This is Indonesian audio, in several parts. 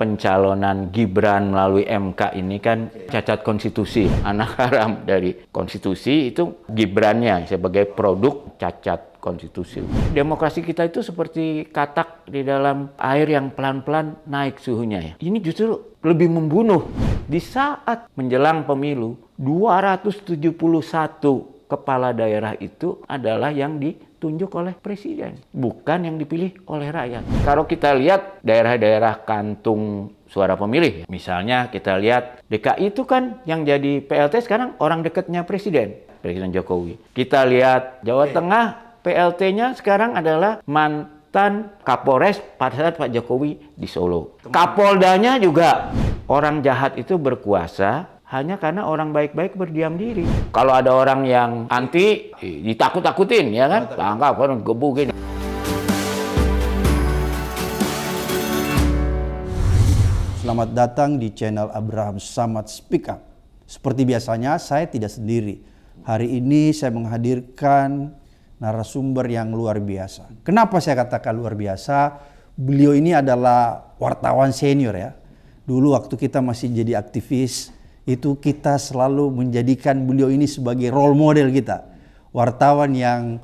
pencalonan Gibran melalui MK ini kan cacat konstitusi, anak haram dari konstitusi itu Gibrannya sebagai produk cacat konstitusi. Demokrasi kita itu seperti katak di dalam air yang pelan-pelan naik suhunya ya. Ini justru lebih membunuh. Di saat menjelang pemilu, 271 kepala daerah itu adalah yang ditunjuk oleh presiden, bukan yang dipilih oleh rakyat. Kalau kita lihat daerah-daerah kantung suara pemilih, misalnya kita lihat DKI itu kan yang jadi PLT sekarang orang dekatnya presiden, Presiden Jokowi. Kita lihat Jawa Tengah, PLT-nya sekarang adalah mantan Kapolres pada saat Pak Jokowi di Solo. Kapoldanya juga orang jahat itu berkuasa hanya karena orang baik-baik berdiam diri. Kalau ada orang yang anti, ditakut-takutin ya kan, tangkap kan gebukin. Selamat datang di channel Abraham Samad Speak Up. Seperti biasanya, saya tidak sendiri. Hari ini saya menghadirkan narasumber yang luar biasa. Kenapa saya katakan luar biasa? Beliau ini adalah wartawan senior ya. Dulu waktu kita masih jadi aktivis, itu kita selalu menjadikan beliau ini sebagai role model kita. Wartawan yang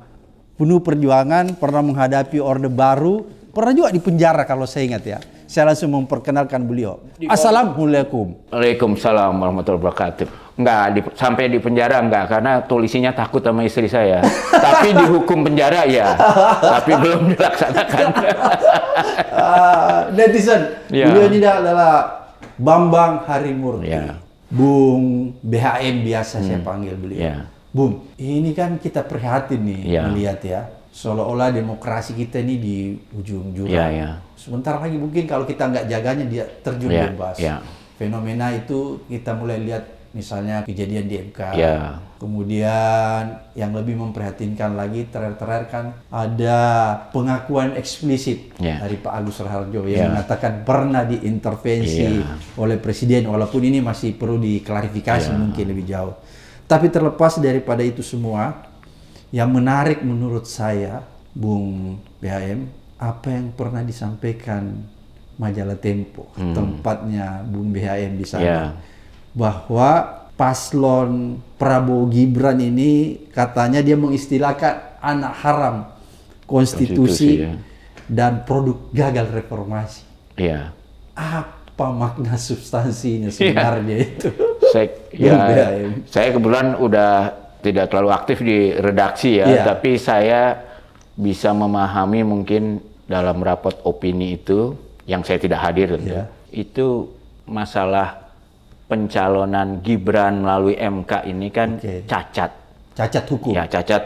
penuh perjuangan, pernah menghadapi Orde Baru, pernah juga di penjara kalau saya ingat ya. Saya langsung memperkenalkan beliau. Assalamualaikum. Waalaikumsalam warahmatullahi wabarakatuh. Enggak, di, sampai di penjara enggak, karena tulisinya takut sama istri saya. Tapi dihukum penjara ya, tapi belum dilaksanakan. uh, netizen, ya. beliau ini adalah Bambang Harimurti. Ya. Bung BHM biasa hmm. saya panggil beliau. Yeah. Bung, ini kan kita prihatin nih yeah. melihat ya, seolah-olah demokrasi kita ini di ujung jurang. Yeah, yeah. Sebentar lagi mungkin kalau kita nggak jaganya dia terjun yeah, bebas. Yeah. Fenomena itu kita mulai lihat misalnya kejadian di MK. Ya. Kemudian yang lebih memprihatinkan lagi terakhir-terakhir kan ada pengakuan eksplisit ya. dari Pak Agus Raharjo yang ya. mengatakan pernah diintervensi ya. oleh presiden walaupun ini masih perlu diklarifikasi ya. mungkin lebih jauh. Tapi terlepas daripada itu semua, yang menarik menurut saya, Bung BHM, apa yang pernah disampaikan majalah Tempo, hmm. tempatnya Bung BHM di sana. Ya bahwa paslon Prabowo Gibran ini katanya dia mengistilahkan anak haram konstitusi, konstitusi ya. dan produk gagal reformasi. Iya. Apa makna substansinya sebenarnya ya. itu? Saya, ya, saya kebetulan udah tidak terlalu aktif di redaksi ya, ya, tapi saya bisa memahami mungkin dalam rapat opini itu yang saya tidak hadir tentu. Ya. Itu masalah pencalonan Gibran melalui MK ini kan okay. cacat. Cacat hukum. Ya, cacat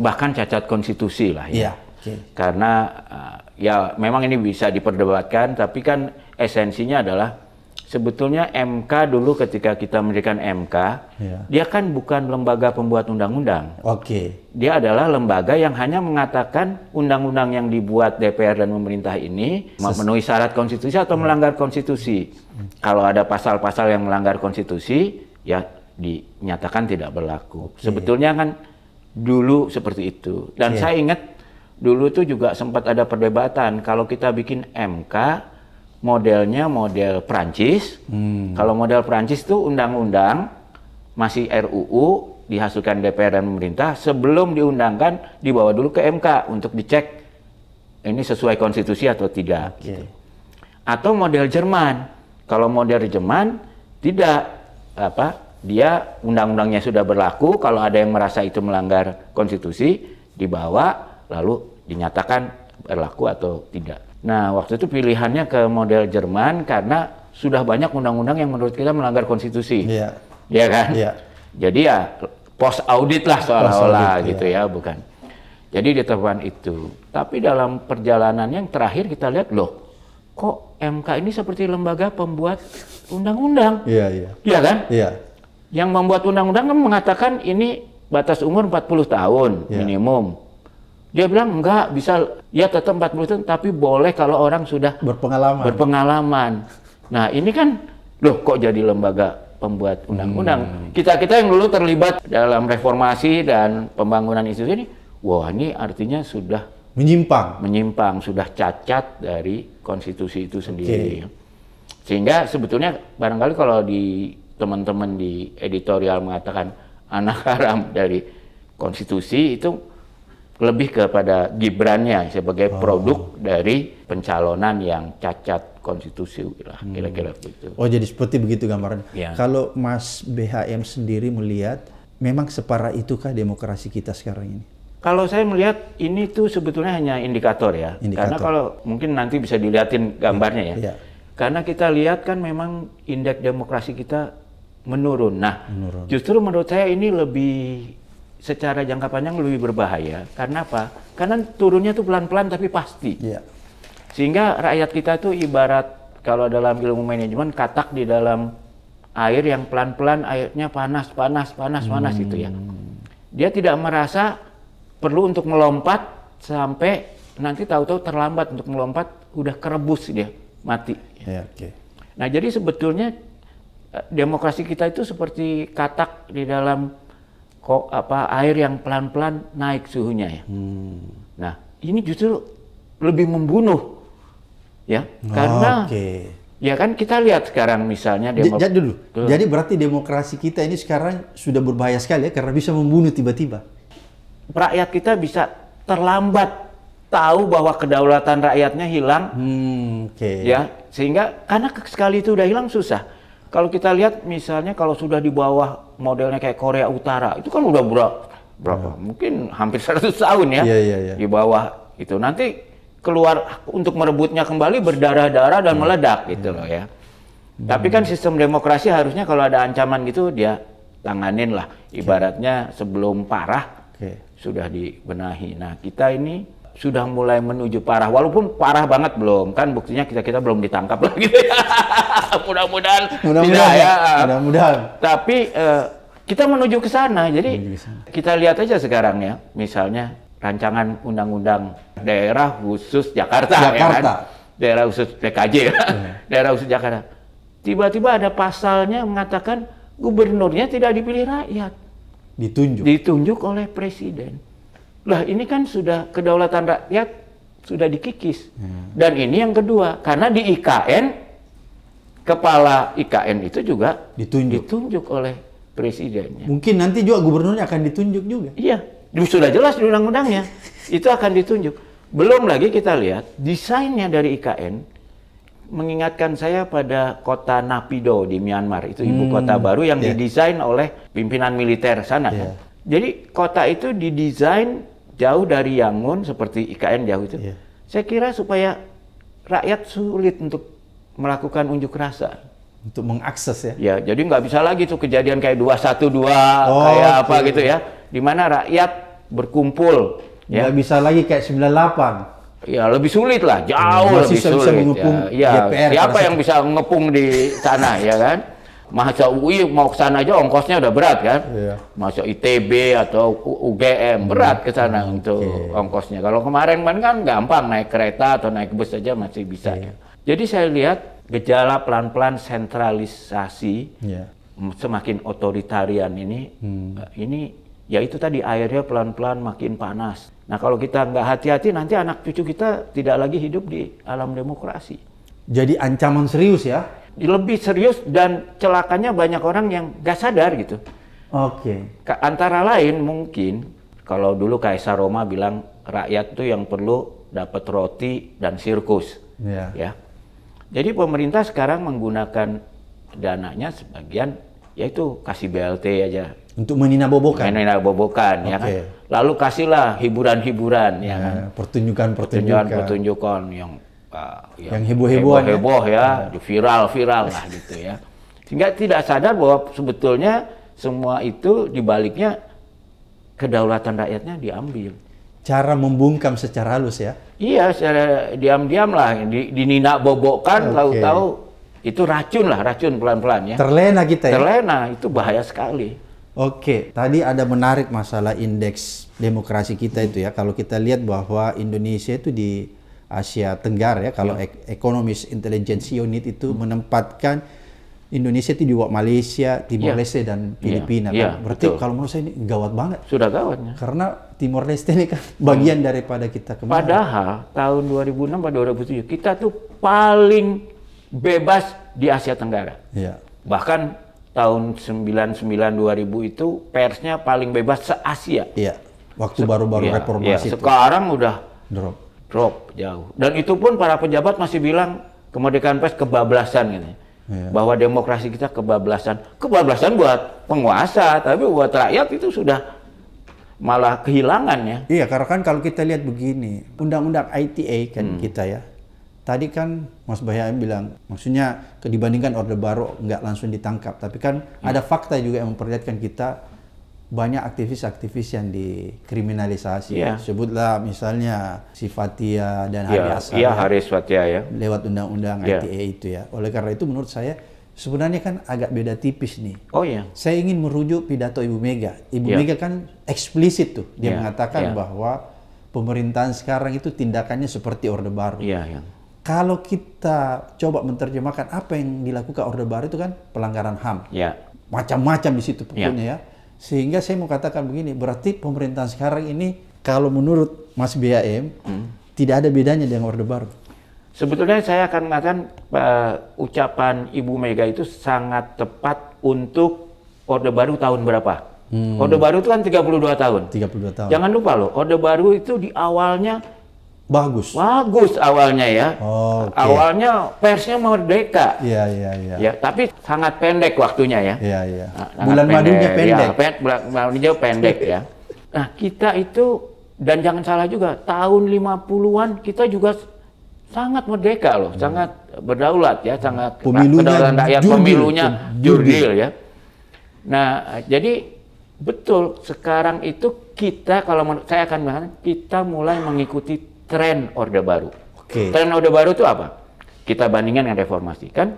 bahkan cacat konstitusi lah ya. Yeah. Okay. Karena uh, ya memang ini bisa diperdebatkan tapi kan esensinya adalah sebetulnya MK dulu ketika kita mendirikan MK, yeah. dia kan bukan lembaga pembuat undang-undang. Oke. Okay. Dia adalah lembaga yang hanya mengatakan undang-undang yang dibuat DPR dan pemerintah ini Ses memenuhi syarat konstitusi atau melanggar konstitusi. Kalau ada pasal-pasal yang melanggar konstitusi, ya dinyatakan tidak berlaku. Okay. Sebetulnya kan dulu seperti itu. Dan yeah. saya ingat dulu itu juga sempat ada perdebatan kalau kita bikin MK modelnya model Prancis. Hmm. Kalau model Prancis itu undang-undang masih RUU dihasilkan DPR dan pemerintah sebelum diundangkan dibawa dulu ke MK untuk dicek ini sesuai konstitusi atau tidak. Okay. Gitu. Atau model Jerman. Kalau model Jerman tidak apa dia undang-undangnya sudah berlaku kalau ada yang merasa itu melanggar konstitusi dibawa lalu dinyatakan berlaku atau tidak. Nah, waktu itu pilihannya ke model Jerman karena sudah banyak undang-undang yang menurut kita melanggar konstitusi. Iya. Iya kan? Iya. Jadi ya post audit lah seolah-olah gitu iya. ya, bukan. Jadi ditetapkan itu. Tapi dalam perjalanan yang terakhir kita lihat loh, kok MK ini seperti lembaga pembuat undang-undang. Iya, iya. Iya kan? Iya. Yang membuat undang-undang kan mengatakan ini batas umur 40 tahun iya. minimum. Dia bilang enggak bisa ya tetap 40 tahun tapi boleh kalau orang sudah berpengalaman. Berpengalaman. Nah, ini kan loh kok jadi lembaga pembuat undang-undang. Hmm. Kita-kita yang dulu terlibat dalam reformasi dan pembangunan institusi ini, wah ini artinya sudah menyimpang. Menyimpang, sudah cacat dari konstitusi itu sendiri. Okay. Sehingga sebetulnya barangkali kalau di teman-teman di editorial mengatakan anak haram dari konstitusi itu lebih kepada Gibrannya sebagai oh. produk dari pencalonan yang cacat konstitusi lah hmm. kira-kira begitu. Oh jadi seperti begitu gambarannya. Ya. Kalau Mas BHM sendiri melihat memang separah itukah demokrasi kita sekarang ini? Kalau saya melihat ini tuh sebetulnya hanya indikator ya. Indikator. Karena kalau mungkin nanti bisa dilihatin gambarnya ya. ya. Karena kita lihat kan memang indeks demokrasi kita menurun. Nah, menurun. justru menurut saya ini lebih secara jangka panjang lebih berbahaya. Karena apa? Karena turunnya tuh pelan-pelan tapi pasti. Yeah. Sehingga rakyat kita tuh ibarat kalau dalam ilmu manajemen katak di dalam air yang pelan-pelan airnya panas, panas, panas, hmm. panas itu ya. Dia tidak merasa perlu untuk melompat sampai nanti tahu-tahu terlambat untuk melompat udah kerebus dia mati. Yeah, okay. Nah jadi sebetulnya eh, demokrasi kita itu seperti katak di dalam kok apa air yang pelan-pelan naik suhunya ya. Hmm. Nah, ini justru lebih membunuh ya. Karena okay. ya kan kita lihat sekarang misalnya demo Jadi dulu. Tuh. Jadi berarti demokrasi kita ini sekarang sudah berbahaya sekali ya karena bisa membunuh tiba-tiba. Rakyat kita bisa terlambat tahu bahwa kedaulatan rakyatnya hilang. Hmm, okay. Ya, sehingga karena sekali itu udah hilang susah kalau kita lihat misalnya kalau sudah di bawah modelnya kayak Korea Utara, itu kan udah berapa? Berapa? Ya. Mungkin hampir 100 tahun ya, ya, ya, ya. di bawah itu. Nanti keluar untuk merebutnya kembali berdarah-darah dan ya. meledak gitu ya. loh ya. Hmm. Tapi kan sistem demokrasi harusnya kalau ada ancaman gitu dia tanganin lah. Ibaratnya sebelum parah okay. sudah dibenahi. Nah kita ini sudah mulai menuju parah. Walaupun parah banget belum. Kan buktinya kita kita belum ditangkap lagi. Ya mudah-mudahan mudah tidak ya. mudah-mudahan. Tapi uh, kita menuju ke sana. Jadi kita lihat aja sekarang ya. Misalnya rancangan undang-undang daerah khusus Jakarta, Jakarta. Ya kan? daerah khusus PKJ ya. Yeah. daerah khusus Jakarta. Tiba-tiba ada pasalnya mengatakan gubernurnya tidak dipilih rakyat. Ditunjuk. Ditunjuk oleh presiden lah ini kan sudah kedaulatan rakyat sudah dikikis. Hmm. Dan ini yang kedua, karena di IKN kepala IKN itu juga ditunjuk, ditunjuk oleh presidennya. Mungkin nanti juga gubernurnya akan ditunjuk juga. Iya, sudah jelas di undang-undangnya. itu akan ditunjuk. Belum lagi kita lihat desainnya dari IKN mengingatkan saya pada kota Napido di Myanmar. Itu ibu hmm, kota baru yang yeah. didesain oleh pimpinan militer sana. Yeah. Kan. Jadi kota itu didesain jauh dari Yangon seperti IKN jauh itu. Yeah. Saya kira supaya rakyat sulit untuk melakukan unjuk rasa. Untuk mengakses ya? Ya, jadi nggak bisa lagi tuh kejadian kayak 212 oh, kayak okay. apa gitu ya. Di mana rakyat berkumpul. Ya. Nggak bisa lagi kayak 98. Ya lebih sulit lah, jauh Masih lebih sulit. Bisa ya, ya siapa yang bisa mengepung di sana ya kan? Masa UI mau ke sana aja ongkosnya udah berat kan? Iya. Masa ITB atau UGM berat ke sana hmm, untuk okay. ongkosnya. Kalau kemarin kan gampang naik kereta atau naik bus aja masih bisa. Yeah. Jadi saya lihat gejala pelan-pelan sentralisasi yeah. semakin otoritarian ini hmm. ini ya itu tadi airnya pelan-pelan makin panas. Nah kalau kita nggak hati-hati nanti anak cucu kita tidak lagi hidup di alam demokrasi. Jadi ancaman serius ya? Lebih serius dan celakanya banyak orang yang gak sadar gitu. Oke. Okay. Antara lain mungkin kalau dulu Kaisar Roma bilang rakyat itu yang perlu dapat roti dan sirkus, yeah. ya. Jadi pemerintah sekarang menggunakan dananya sebagian yaitu kasih BLT aja untuk meninabobokan. Meninabobokan okay. ya kan. Lalu kasihlah hiburan-hiburan ya, ya kan. Pertunjukan-pertunjukan. Pertunjukan yang uh, yang heboh-heboh heboh, heboh ya, ya. viral-viral lah gitu ya. Sehingga tidak sadar bahwa sebetulnya semua itu dibaliknya kedaulatan rakyatnya diambil. Cara membungkam secara halus ya? Iya, secara diam-diam lah, di, dinina bobokkan, okay. tahu-tahu itu racun lah, racun pelan-pelan ya. Terlena kita ya? Terlena, itu bahaya sekali. Oke, tadi ada menarik masalah indeks demokrasi kita itu ya. Kalau kita lihat bahwa Indonesia itu di Asia Tenggara ya kalau ya. Economist Intelligence Unit itu hmm. menempatkan Indonesia itu di bawah Malaysia, Timor ya. Leste dan Filipina ya. kan. Ya, Berarti betul. kalau menurut saya ini gawat banget. Sudah gawatnya. Karena Timor Leste ini kan bagian daripada kita kemarin. Padahal tahun 2006 atau 2007 kita tuh paling bebas di Asia Tenggara. Ya. Bahkan tahun 99 2000 itu persnya paling bebas se-Asia. Iya. Waktu baru-baru ya, reformasi ya. Sekarang udah drop. Drop jauh. Dan itu pun para pejabat masih bilang kemerdekaan pers kebablasan gitu. Ya. Bahwa demokrasi kita kebablasan. Kebablasan buat penguasa, tapi buat rakyat itu sudah malah kehilangan ya. Iya, karena kan kalau kita lihat begini, undang-undang ITA kan hmm. kita ya. Tadi kan Mas Bahyam bilang, maksudnya dibandingkan Orde Baru nggak langsung ditangkap, tapi kan hmm. ada fakta juga yang memperlihatkan kita banyak aktivis-aktivis yang dikriminalisasi. Yeah. Sebutlah misalnya si Fatia dan Hari yeah. Asar. Iya, yeah, Haris Fatia ya. Lewat undang-undang yeah. ITA itu ya. Oleh karena itu menurut saya sebenarnya kan agak beda tipis nih. Oh iya. Saya ingin merujuk pidato Ibu Mega. Ibu yeah. Mega kan eksplisit tuh dia yeah. mengatakan yeah. bahwa pemerintahan sekarang itu tindakannya seperti Orde Baru. Iya, yeah, yeah. Kalau kita coba menerjemahkan apa yang dilakukan Orde Baru itu kan pelanggaran HAM. Yeah. Macam-macam di situ pokoknya yeah. ya. Sehingga saya mau katakan begini, berarti pemerintahan sekarang ini kalau menurut Mas BAM hmm. tidak ada bedanya dengan Orde Baru. Sebetulnya saya akan mengatakan uh, ucapan Ibu Mega itu sangat tepat untuk Orde Baru tahun berapa? Hmm. Orde Baru itu kan 32 tahun. 32 tahun. Jangan lupa loh, Orde Baru itu di awalnya bagus. Bagus awalnya ya. Oh, okay. Awalnya persnya merdeka. Iya, iya, iya. Ya, tapi sangat pendek waktunya ya. Iya, iya. Nah, bulan pendek. madunya pendek. Ya, pen, bulan madunya pendek ya. Nah, kita itu dan jangan salah juga, tahun 50-an kita juga sangat merdeka loh, hmm. sangat berdaulat ya, sangat pemilunya rakyat jurdil, pemilunya jurdil ya. Nah, jadi betul sekarang itu kita kalau saya akan bilang kita mulai mengikuti tren Orde Baru. Okay. Tren Orde Baru itu apa? Kita bandingkan dengan reformasi kan?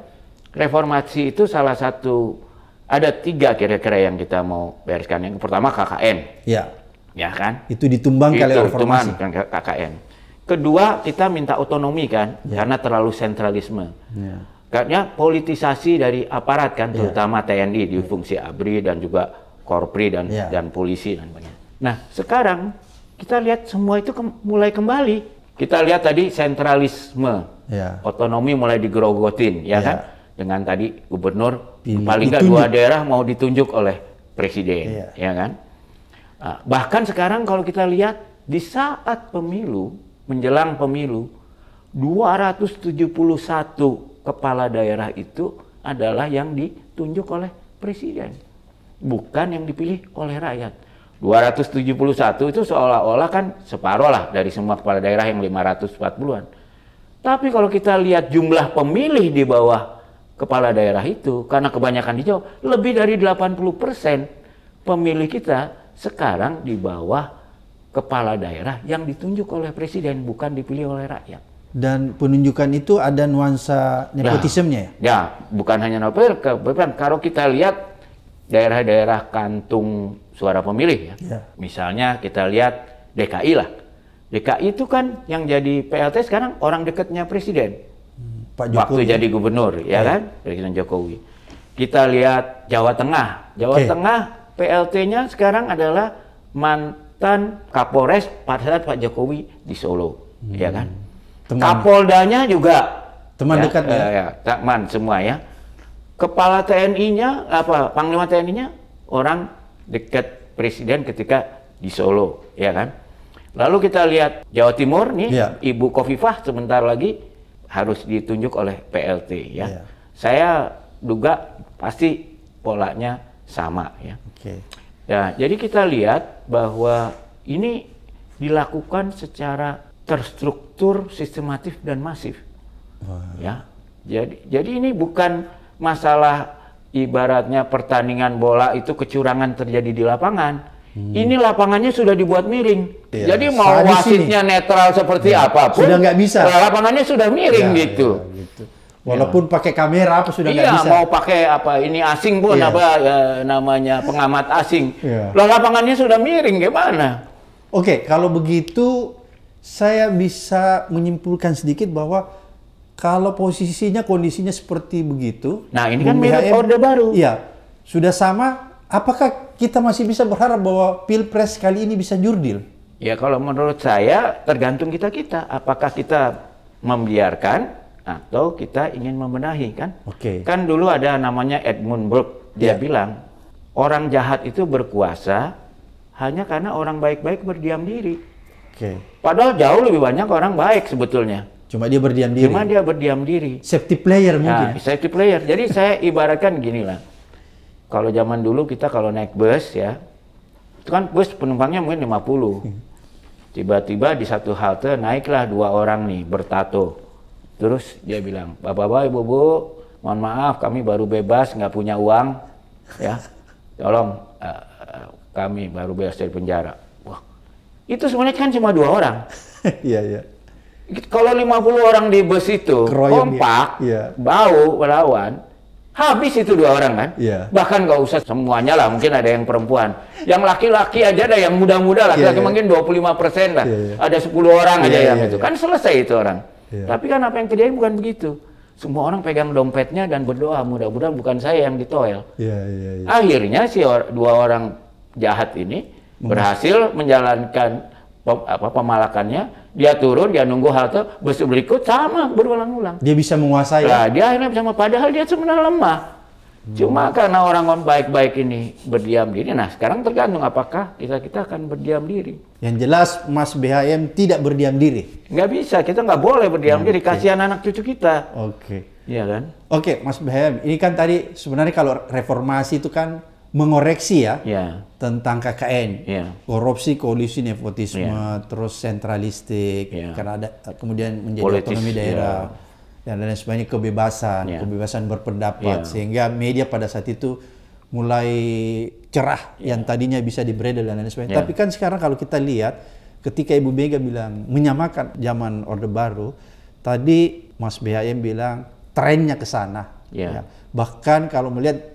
Reformasi itu salah satu ada tiga kira-kira yang kita mau bereskan. Yang pertama KKN. Ya. Ya kan? Itu ditumbangkan oleh reformasi. KKN Kedua, kita minta otonomi kan, yeah. karena terlalu sentralisme. Yeah. Karena politisasi dari aparat kan, ya. terutama yeah. TNI di fungsi ABRI dan juga Korpri dan yeah. dan polisi dan banyak. Nah, sekarang kita lihat semua itu ke mulai kembali. Kita lihat tadi sentralisme, yeah. otonomi mulai digerogotin, ya yeah. kan? Dengan tadi gubernur Pilih. paling nggak dua daerah mau ditunjuk oleh presiden, yeah. ya kan? Nah, bahkan sekarang kalau kita lihat di saat pemilu menjelang pemilu 271 kepala daerah itu adalah yang ditunjuk oleh presiden, bukan yang dipilih oleh rakyat. 271 itu seolah-olah kan separuh lah dari semua kepala daerah yang 540-an. Tapi kalau kita lihat jumlah pemilih di bawah kepala daerah itu, karena kebanyakan di Jawa, lebih dari 80 persen pemilih kita sekarang di bawah kepala daerah yang ditunjuk oleh presiden bukan dipilih oleh rakyat. Dan penunjukan itu ada nuansa nepotismenya ya? Ya, bukan hanya nepotisme. Kalau kita lihat daerah-daerah kantung suara pemilih ya, ya. misalnya kita lihat DKI lah. DKI itu kan yang jadi PLT sekarang orang dekatnya presiden. Hmm, Pak Jokowi. Waktu jadi gubernur, ya, ya kan? Presiden Jokowi. Kita lihat Jawa Tengah. Jawa okay. Tengah PLT-nya sekarang adalah man mantan Kapolres pada saat Pak Jokowi di Solo, hmm. ya kan? Teman. Kapoldanya juga teman ya, dekat ya? ya, teman semua ya. Kepala TNI-nya apa Panglima TNI-nya orang dekat presiden ketika di Solo, ya kan? Lalu kita lihat Jawa Timur nih, ya. Ibu Kofifah sebentar lagi harus ditunjuk oleh PLT ya. ya. Saya duga pasti polanya sama ya. Okay. Ya, jadi kita lihat bahwa ini dilakukan secara terstruktur, sistematif dan masif. Wah. Ya. Jadi jadi ini bukan masalah ibaratnya pertandingan bola itu kecurangan terjadi di lapangan. Hmm. Ini lapangannya sudah dibuat miring. Ya, Jadi mau wasitnya netral seperti ya, apa pun, sudah nggak bisa. Lapangannya sudah miring ya, gitu. Ya, gitu. Walaupun ya. pakai kamera apa sudah nggak iya, bisa. mau pakai apa ini asing pun iya. apa ya, namanya pengamat asing. Iya. lapangannya sudah miring gimana? Oke, kalau begitu saya bisa menyimpulkan sedikit bahwa kalau posisinya kondisinya seperti begitu. Nah, ini kan mirip orde baru. Iya. Sudah sama, apakah kita masih bisa berharap bahwa Pilpres kali ini bisa jurdil? Ya, kalau menurut saya tergantung kita-kita apakah kita membiarkan atau kita ingin membenahi kan? Oke. Okay. Kan dulu ada namanya Edmund Burke, dia yeah. bilang orang jahat itu berkuasa hanya karena orang baik-baik berdiam diri. Oke. Okay. Padahal jauh lebih banyak orang baik sebetulnya. Cuma dia berdiam diri. Cuma dia berdiam diri. Safety player mungkin. Nah, safety player. Jadi saya ibaratkan gini lah. Kalau zaman dulu kita kalau naik bus ya, itu kan bus penumpangnya mungkin 50. Hmm. Tiba-tiba di satu halte naiklah dua orang nih bertato Terus dia bilang, bapak-bapak, ibu-ibu, mohon maaf kami baru bebas, nggak punya uang, ya, tolong uh, kami baru bebas dari penjara. Wah, itu sebenarnya kan cuma dua orang. Iya, iya. Kalau 50 orang di bus itu Keroyong, kompak, ya. bau melawan, habis itu dua orang kan? Ya. Bahkan nggak usah semuanya lah, mungkin ada yang perempuan. Yang laki-laki aja ada yang muda-muda, laki-laki ya, ya. mungkin 25 persen lah. Ya, ya. Ada 10 orang aja ya, yang ya, itu. Kan selesai itu orang. Yeah. Tapi kan apa yang terjadi bukan begitu. Semua orang pegang dompetnya dan berdoa mudah-mudahan bukan saya yang ditoel. Yeah, yeah, yeah. Akhirnya si or dua orang jahat ini berhasil menjalankan apa pemalakannya. Dia turun, dia nunggu halte, bus berikut sama berulang-ulang. Dia bisa menguasai. Nah, dia akhirnya bisa padahal dia sebenarnya lemah. Cuma karena orang-orang baik-baik ini berdiam diri, nah sekarang tergantung apakah kita kita akan berdiam diri. Yang jelas Mas BHM tidak berdiam diri. Nggak bisa, kita nggak boleh berdiam okay. diri, kasihan anak cucu kita. Oke. Okay. Iya kan? Oke, okay, Mas BHM, ini kan tadi sebenarnya kalau reformasi itu kan mengoreksi ya, yeah. tentang KKN, yeah. korupsi, kolusi, nepotisme, yeah. terus sentralistik, yeah. karena ada kemudian menjadi Politis, otonomi daerah. Yeah dan lain sebagainya kebebasan, yeah. kebebasan berpendapat yeah. sehingga media pada saat itu mulai cerah yeah. yang tadinya bisa dibredel dan lain sebagainya. Yeah. Tapi kan sekarang kalau kita lihat ketika Ibu Mega bilang menyamakan zaman Orde Baru, tadi Mas BHM bilang trennya ke sana. Yeah. Ya. Bahkan kalau melihat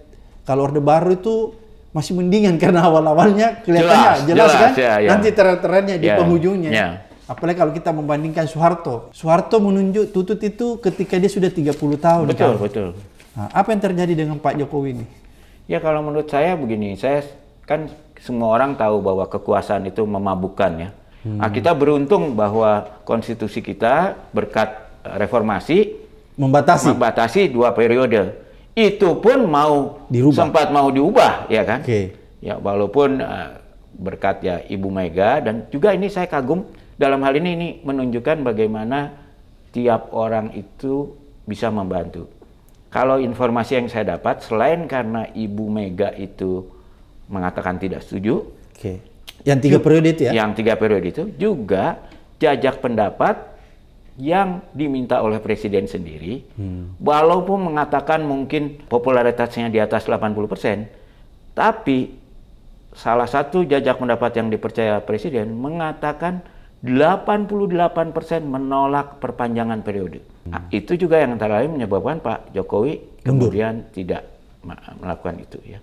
kalau Orde Baru itu masih mendingan karena awal-awalnya kelihatannya jelas, jelas, jelas kan, ya, ya. nanti tren-trennya di ya, penghujungnya. Ya. Apalagi kalau kita membandingkan Soeharto. Soeharto menunjuk Tutut itu ketika dia sudah 30 tahun. Betul, kan? betul. Nah, apa yang terjadi dengan Pak Jokowi ini? Ya kalau menurut saya begini, saya kan semua orang tahu bahwa kekuasaan itu memabukkan ya. Hmm. Nah, kita beruntung bahwa konstitusi kita berkat reformasi membatasi membatasi dua periode. Itu pun mau dirubah. sempat mau diubah ya kan? Okay. Ya walaupun uh, berkat ya Ibu Mega dan juga ini saya kagum dalam hal ini ini menunjukkan bagaimana tiap orang itu bisa membantu. Kalau informasi yang saya dapat selain karena Ibu Mega itu mengatakan tidak setuju, Oke. Yang tiga periode itu ya? Yang tiga periode itu juga jajak pendapat yang diminta oleh presiden sendiri, hmm. walaupun mengatakan mungkin popularitasnya di atas 80%, tapi salah satu jajak pendapat yang dipercaya presiden mengatakan 88% menolak perpanjangan periode. Hmm. Nah, itu juga yang antara lain menyebabkan Pak Jokowi kemudian tidak melakukan itu ya.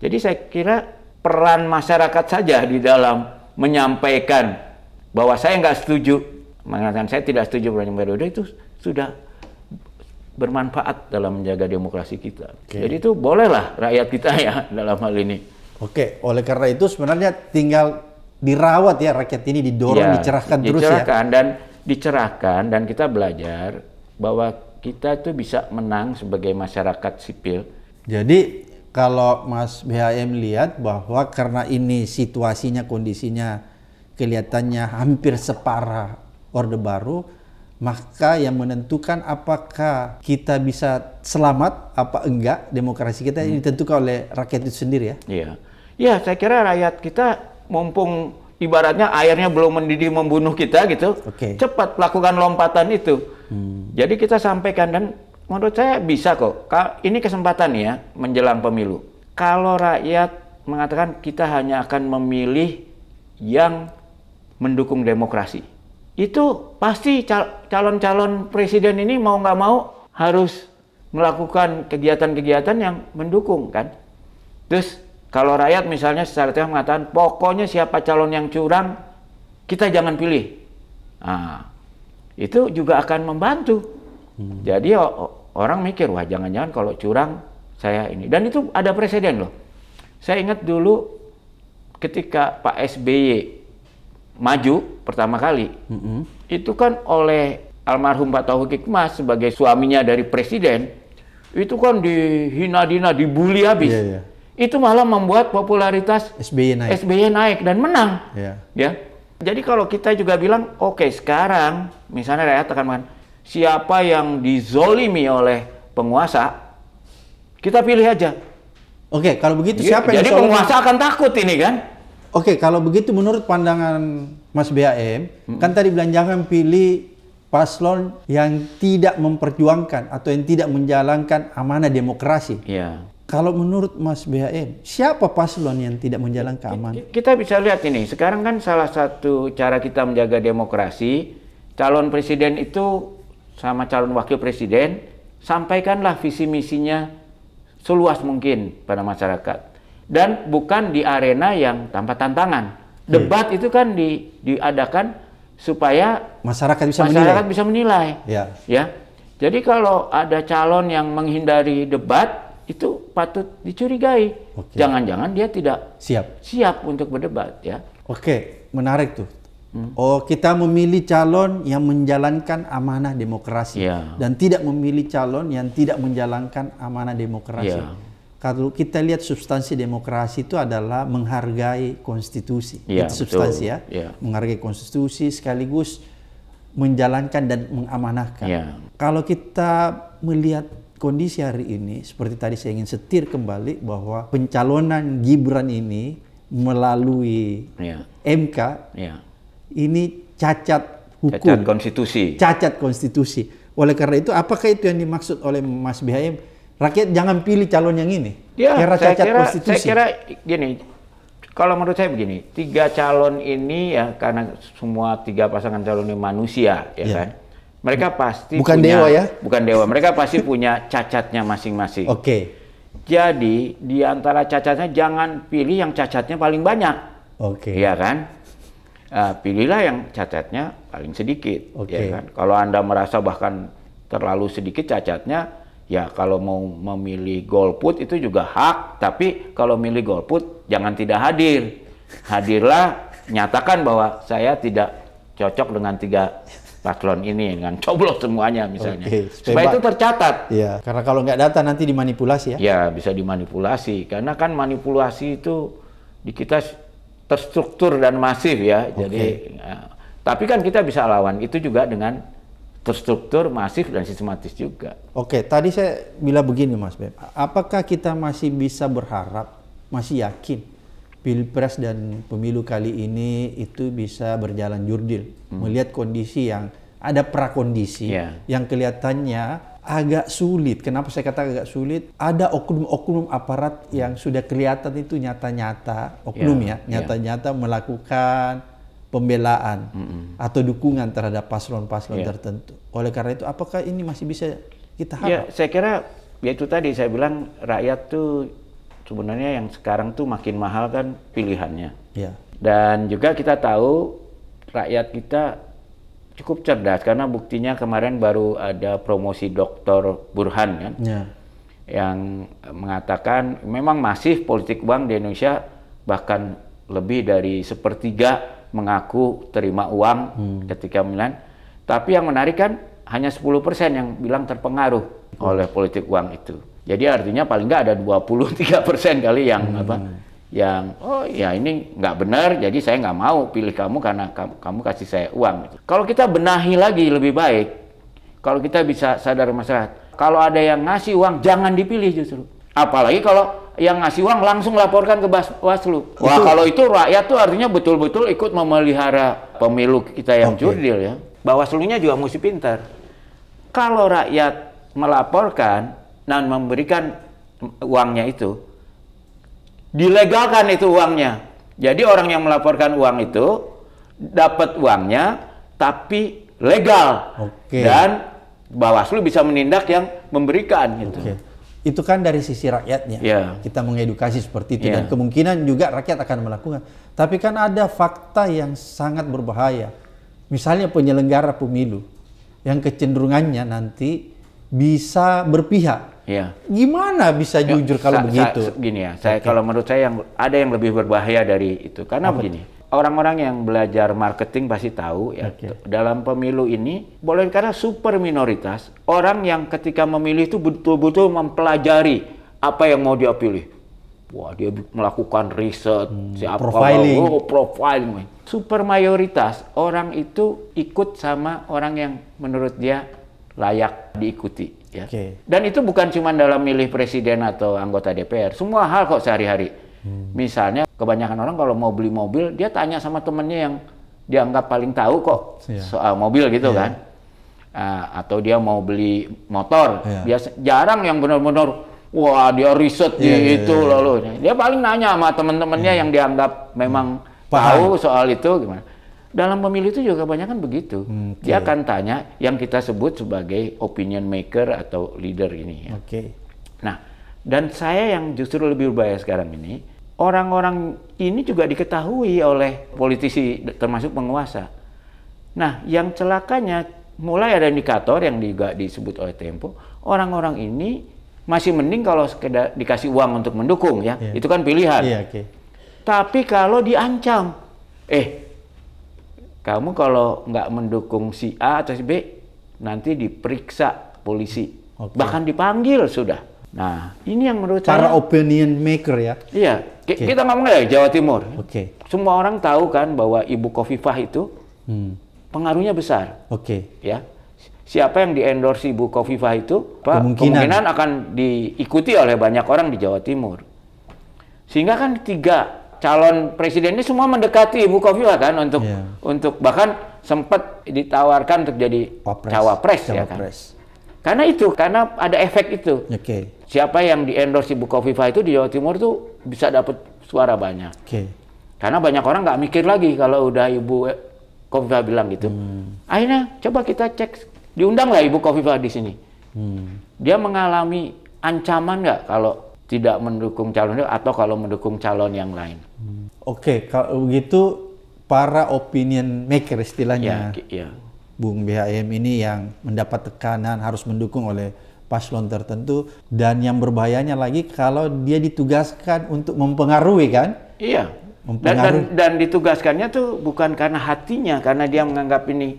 Jadi saya kira peran masyarakat saja di dalam menyampaikan bahwa saya nggak setuju, mengatakan saya tidak setuju perpanjangan periode itu sudah bermanfaat dalam menjaga demokrasi kita. Okay. Jadi itu bolehlah rakyat kita ya dalam hal ini. Oke, oleh karena itu sebenarnya tinggal dirawat ya rakyat ini didorong ya, dicerahkan, terus ya. Dicerahkan dan dicerahkan dan kita belajar bahwa kita itu bisa menang sebagai masyarakat sipil. Jadi kalau Mas BHM lihat bahwa karena ini situasinya kondisinya kelihatannya hampir separah Orde Baru, maka yang menentukan apakah kita bisa selamat apa enggak demokrasi kita hmm. ini ditentukan oleh rakyat itu sendiri ya. Iya. Ya, saya kira rakyat kita mumpung ibaratnya airnya belum mendidih membunuh kita gitu, okay. cepat lakukan lompatan itu. Hmm. Jadi kita sampaikan dan menurut saya bisa kok. Ini kesempatan ya menjelang pemilu. Kalau rakyat mengatakan kita hanya akan memilih yang mendukung demokrasi, itu pasti calon-calon presiden ini mau nggak mau harus melakukan kegiatan-kegiatan yang mendukung kan. Terus kalau rakyat misalnya secara tegas mengatakan pokoknya siapa calon yang curang kita jangan pilih. Nah, itu juga akan membantu. Hmm. Jadi orang mikir wah jangan-jangan kalau curang saya ini. Dan itu ada presiden loh. Saya ingat dulu ketika Pak SBY maju pertama kali, -hmm. itu kan oleh almarhum Pak Taufik Hikmas sebagai suaminya dari presiden itu kan dihina-dina, dibully habis. Yeah, yeah. Itu malah membuat popularitas SBY naik, SBY naik dan menang. Yeah. Ya. Jadi kalau kita juga bilang, oke okay, sekarang misalnya rakyat tekan siapa yang dizolimi oleh penguasa, kita pilih aja. Oke, okay, kalau begitu ya, siapa yang Jadi penguasa akan takut ini kan? Oke, okay, kalau begitu menurut pandangan Mas BAM, hmm. kan tadi bilang jangan pilih paslon yang tidak memperjuangkan atau yang tidak menjalankan amanah demokrasi. Yeah. Kalau menurut Mas BHM, siapa paslon yang tidak menjalankan amanah? Kita bisa lihat ini. Sekarang kan salah satu cara kita menjaga demokrasi, calon presiden itu sama calon wakil presiden, sampaikanlah visi misinya seluas mungkin pada masyarakat. Dan bukan di arena yang tanpa tantangan. Debat hmm. itu kan di, diadakan supaya masyarakat bisa masyarakat menilai. bisa menilai. Ya. ya. Jadi kalau ada calon yang menghindari debat itu patut dicurigai. Jangan-jangan dia tidak siap siap untuk berdebat ya. Oke, menarik tuh. Hmm. Oh, kita memilih calon yang menjalankan amanah demokrasi ya. dan tidak memilih calon yang tidak menjalankan amanah demokrasi. Ya kalau kita lihat substansi demokrasi itu adalah menghargai konstitusi. Ya, itu substansi betul. ya. ya. Menghargai konstitusi sekaligus menjalankan dan mengamanahkan. Ya. Kalau kita melihat kondisi hari ini, seperti tadi saya ingin setir kembali bahwa pencalonan Gibran ini melalui ya. MK ya. ini cacat hukum. Cacat konstitusi. Cacat konstitusi. Oleh karena itu, apakah itu yang dimaksud oleh Mas BHM? Rakyat jangan pilih calon yang ini. Ya, kira saya kira, konstitusi. saya kira gini, kalau menurut saya begini, tiga calon ini ya karena semua tiga pasangan calon ini manusia, ya, ya. kan? Mereka pasti bukan punya, dewa ya? Bukan dewa. Mereka pasti punya cacatnya masing-masing. Oke. Okay. Jadi di antara cacatnya jangan pilih yang cacatnya paling banyak. Oke. Okay. Iya kan? Uh, pilihlah yang cacatnya paling sedikit. Oke. Okay. Ya kan? Kalau anda merasa bahkan terlalu sedikit cacatnya, Ya kalau mau memilih golput itu juga hak, tapi kalau milih golput jangan tidak hadir. Hadirlah, nyatakan bahwa saya tidak cocok dengan tiga paslon ini dengan coblos semuanya misalnya. Oke, supaya itu tercatat. Ya, karena kalau nggak data nanti dimanipulasi ya. Ya, bisa dimanipulasi. Karena kan manipulasi itu di kita terstruktur dan masif ya. Oke. Jadi ya, tapi kan kita bisa lawan itu juga dengan terstruktur, masif dan sistematis juga. Oke, tadi saya bilang begini Mas Beb. Apakah kita masih bisa berharap, masih yakin Pilpres dan pemilu kali ini itu bisa berjalan jurdil hmm. melihat kondisi yang ada prakondisi yeah. yang kelihatannya agak sulit. Kenapa saya kata agak sulit? Ada oknum-oknum aparat yang sudah kelihatan itu nyata-nyata, oknum yeah. ya, nyata-nyata yeah. melakukan pembelaan mm -hmm. atau dukungan terhadap paslon-paslon yeah. tertentu. Oleh karena itu, apakah ini masih bisa kita harap? Ya, saya kira ya itu tadi saya bilang rakyat tuh sebenarnya yang sekarang tuh makin mahal kan pilihannya. Yeah. Dan juga kita tahu rakyat kita cukup cerdas karena buktinya kemarin baru ada promosi Dr. Burhan kan. Yeah. Yang mengatakan memang masif politik uang di Indonesia bahkan lebih dari sepertiga mengaku terima uang hmm. ketika Milan. Tapi yang menarik kan hanya 10% yang bilang terpengaruh hmm. oleh politik uang itu. Jadi artinya paling nggak ada 23% kali yang hmm. apa yang oh ya ini nggak benar jadi saya nggak mau pilih kamu karena kamu, kamu kasih saya uang. Kalau kita benahi lagi lebih baik, kalau kita bisa sadar masyarakat, kalau ada yang ngasih uang jangan dipilih justru. Apalagi kalau yang ngasih uang langsung laporkan ke Bawaslu. Wah, itu. kalau itu rakyat tuh artinya betul-betul ikut memelihara pemilu kita yang okay. jurdil ya. Bawaslunya juga mesti pintar. Kalau rakyat melaporkan dan memberikan uangnya itu, dilegalkan itu uangnya. Jadi orang yang melaporkan uang itu dapat uangnya tapi legal. Okay. Dan Bawaslu bisa menindak yang memberikan gitu. Okay itu kan dari sisi rakyatnya yeah. kita mengedukasi seperti itu yeah. dan kemungkinan juga rakyat akan melakukan tapi kan ada fakta yang sangat berbahaya misalnya penyelenggara pemilu yang kecenderungannya nanti bisa berpihak yeah. gimana bisa ya, jujur kalau sa begitu sa gini ya saya okay. kalau menurut saya yang ada yang lebih berbahaya dari itu karena Apa? begini orang-orang yang belajar marketing pasti tahu ya okay. dalam pemilu ini boleh karena super minoritas orang yang ketika memilih itu betul-betul mempelajari apa yang mau dia pilih. Wah, dia melakukan riset, hmm, siapa profiling. Oh, profiling. Super mayoritas orang itu ikut sama orang yang menurut dia layak diikuti ya. Okay. Dan itu bukan cuma dalam milih presiden atau anggota DPR, semua hal kok sehari-hari. Hmm. Misalnya kebanyakan orang kalau mau beli mobil dia tanya sama temennya yang dianggap paling tahu kok yeah. soal mobil gitu yeah. kan. Uh, atau dia mau beli motor, yeah. biasa jarang yang benar-benar wah dia riset yeah, di yeah, itu yeah, lalu dia paling nanya sama teman-temannya yeah. yang dianggap memang hmm. tahu soal itu gimana dalam pemilu itu juga kebanyakan begitu okay. dia akan tanya yang kita sebut sebagai opinion maker atau leader ini ya. okay. nah dan saya yang justru lebih berbahaya sekarang ini orang-orang ini juga diketahui oleh politisi termasuk penguasa nah yang celakanya mulai ada indikator yang juga disebut oleh Tempo orang-orang ini masih mending kalau sekedar dikasih uang untuk mendukung ya, yeah. itu kan pilihan. Yeah, okay. Tapi kalau diancam, eh kamu kalau nggak mendukung si A atau si B, nanti diperiksa polisi, okay. bahkan dipanggil sudah. Nah ini yang menurut para saya, opinion maker ya. Iya, okay. kita ngomong ya Jawa Timur. Oke. Okay. Semua orang tahu kan bahwa Ibu Kofifah itu hmm. pengaruhnya besar. Oke. Okay. Ya siapa yang diendorse Ibu Kofifah itu, Pak, kemungkinan. kemungkinan akan diikuti oleh banyak orang di Jawa Timur. Sehingga kan tiga calon presiden ini semua mendekati Ibu Kofifah kan untuk yeah. untuk bahkan sempat ditawarkan untuk jadi Wapres. cawapres ya kan. Karena itu, karena ada efek itu. Okay. Siapa yang diendorse Ibu Kofifah itu di Jawa Timur tuh bisa dapat suara banyak. Okay. Karena banyak orang nggak mikir lagi kalau udah Ibu Kofifah bilang gitu. Hmm. Akhirnya coba kita cek Diundang nggak Ibu Kofifa di sini? Hmm. Dia mengalami ancaman nggak kalau tidak mendukung calon itu atau kalau mendukung calon yang lain? Hmm. Oke, okay, kalau begitu para opinion maker istilahnya, ya, ya. Bung BHM ini yang mendapat tekanan harus mendukung oleh paslon tertentu dan yang berbahayanya lagi kalau dia ditugaskan untuk mempengaruhi kan? Iya. Dan, dan, dan ditugaskannya tuh bukan karena hatinya, karena dia menganggap ini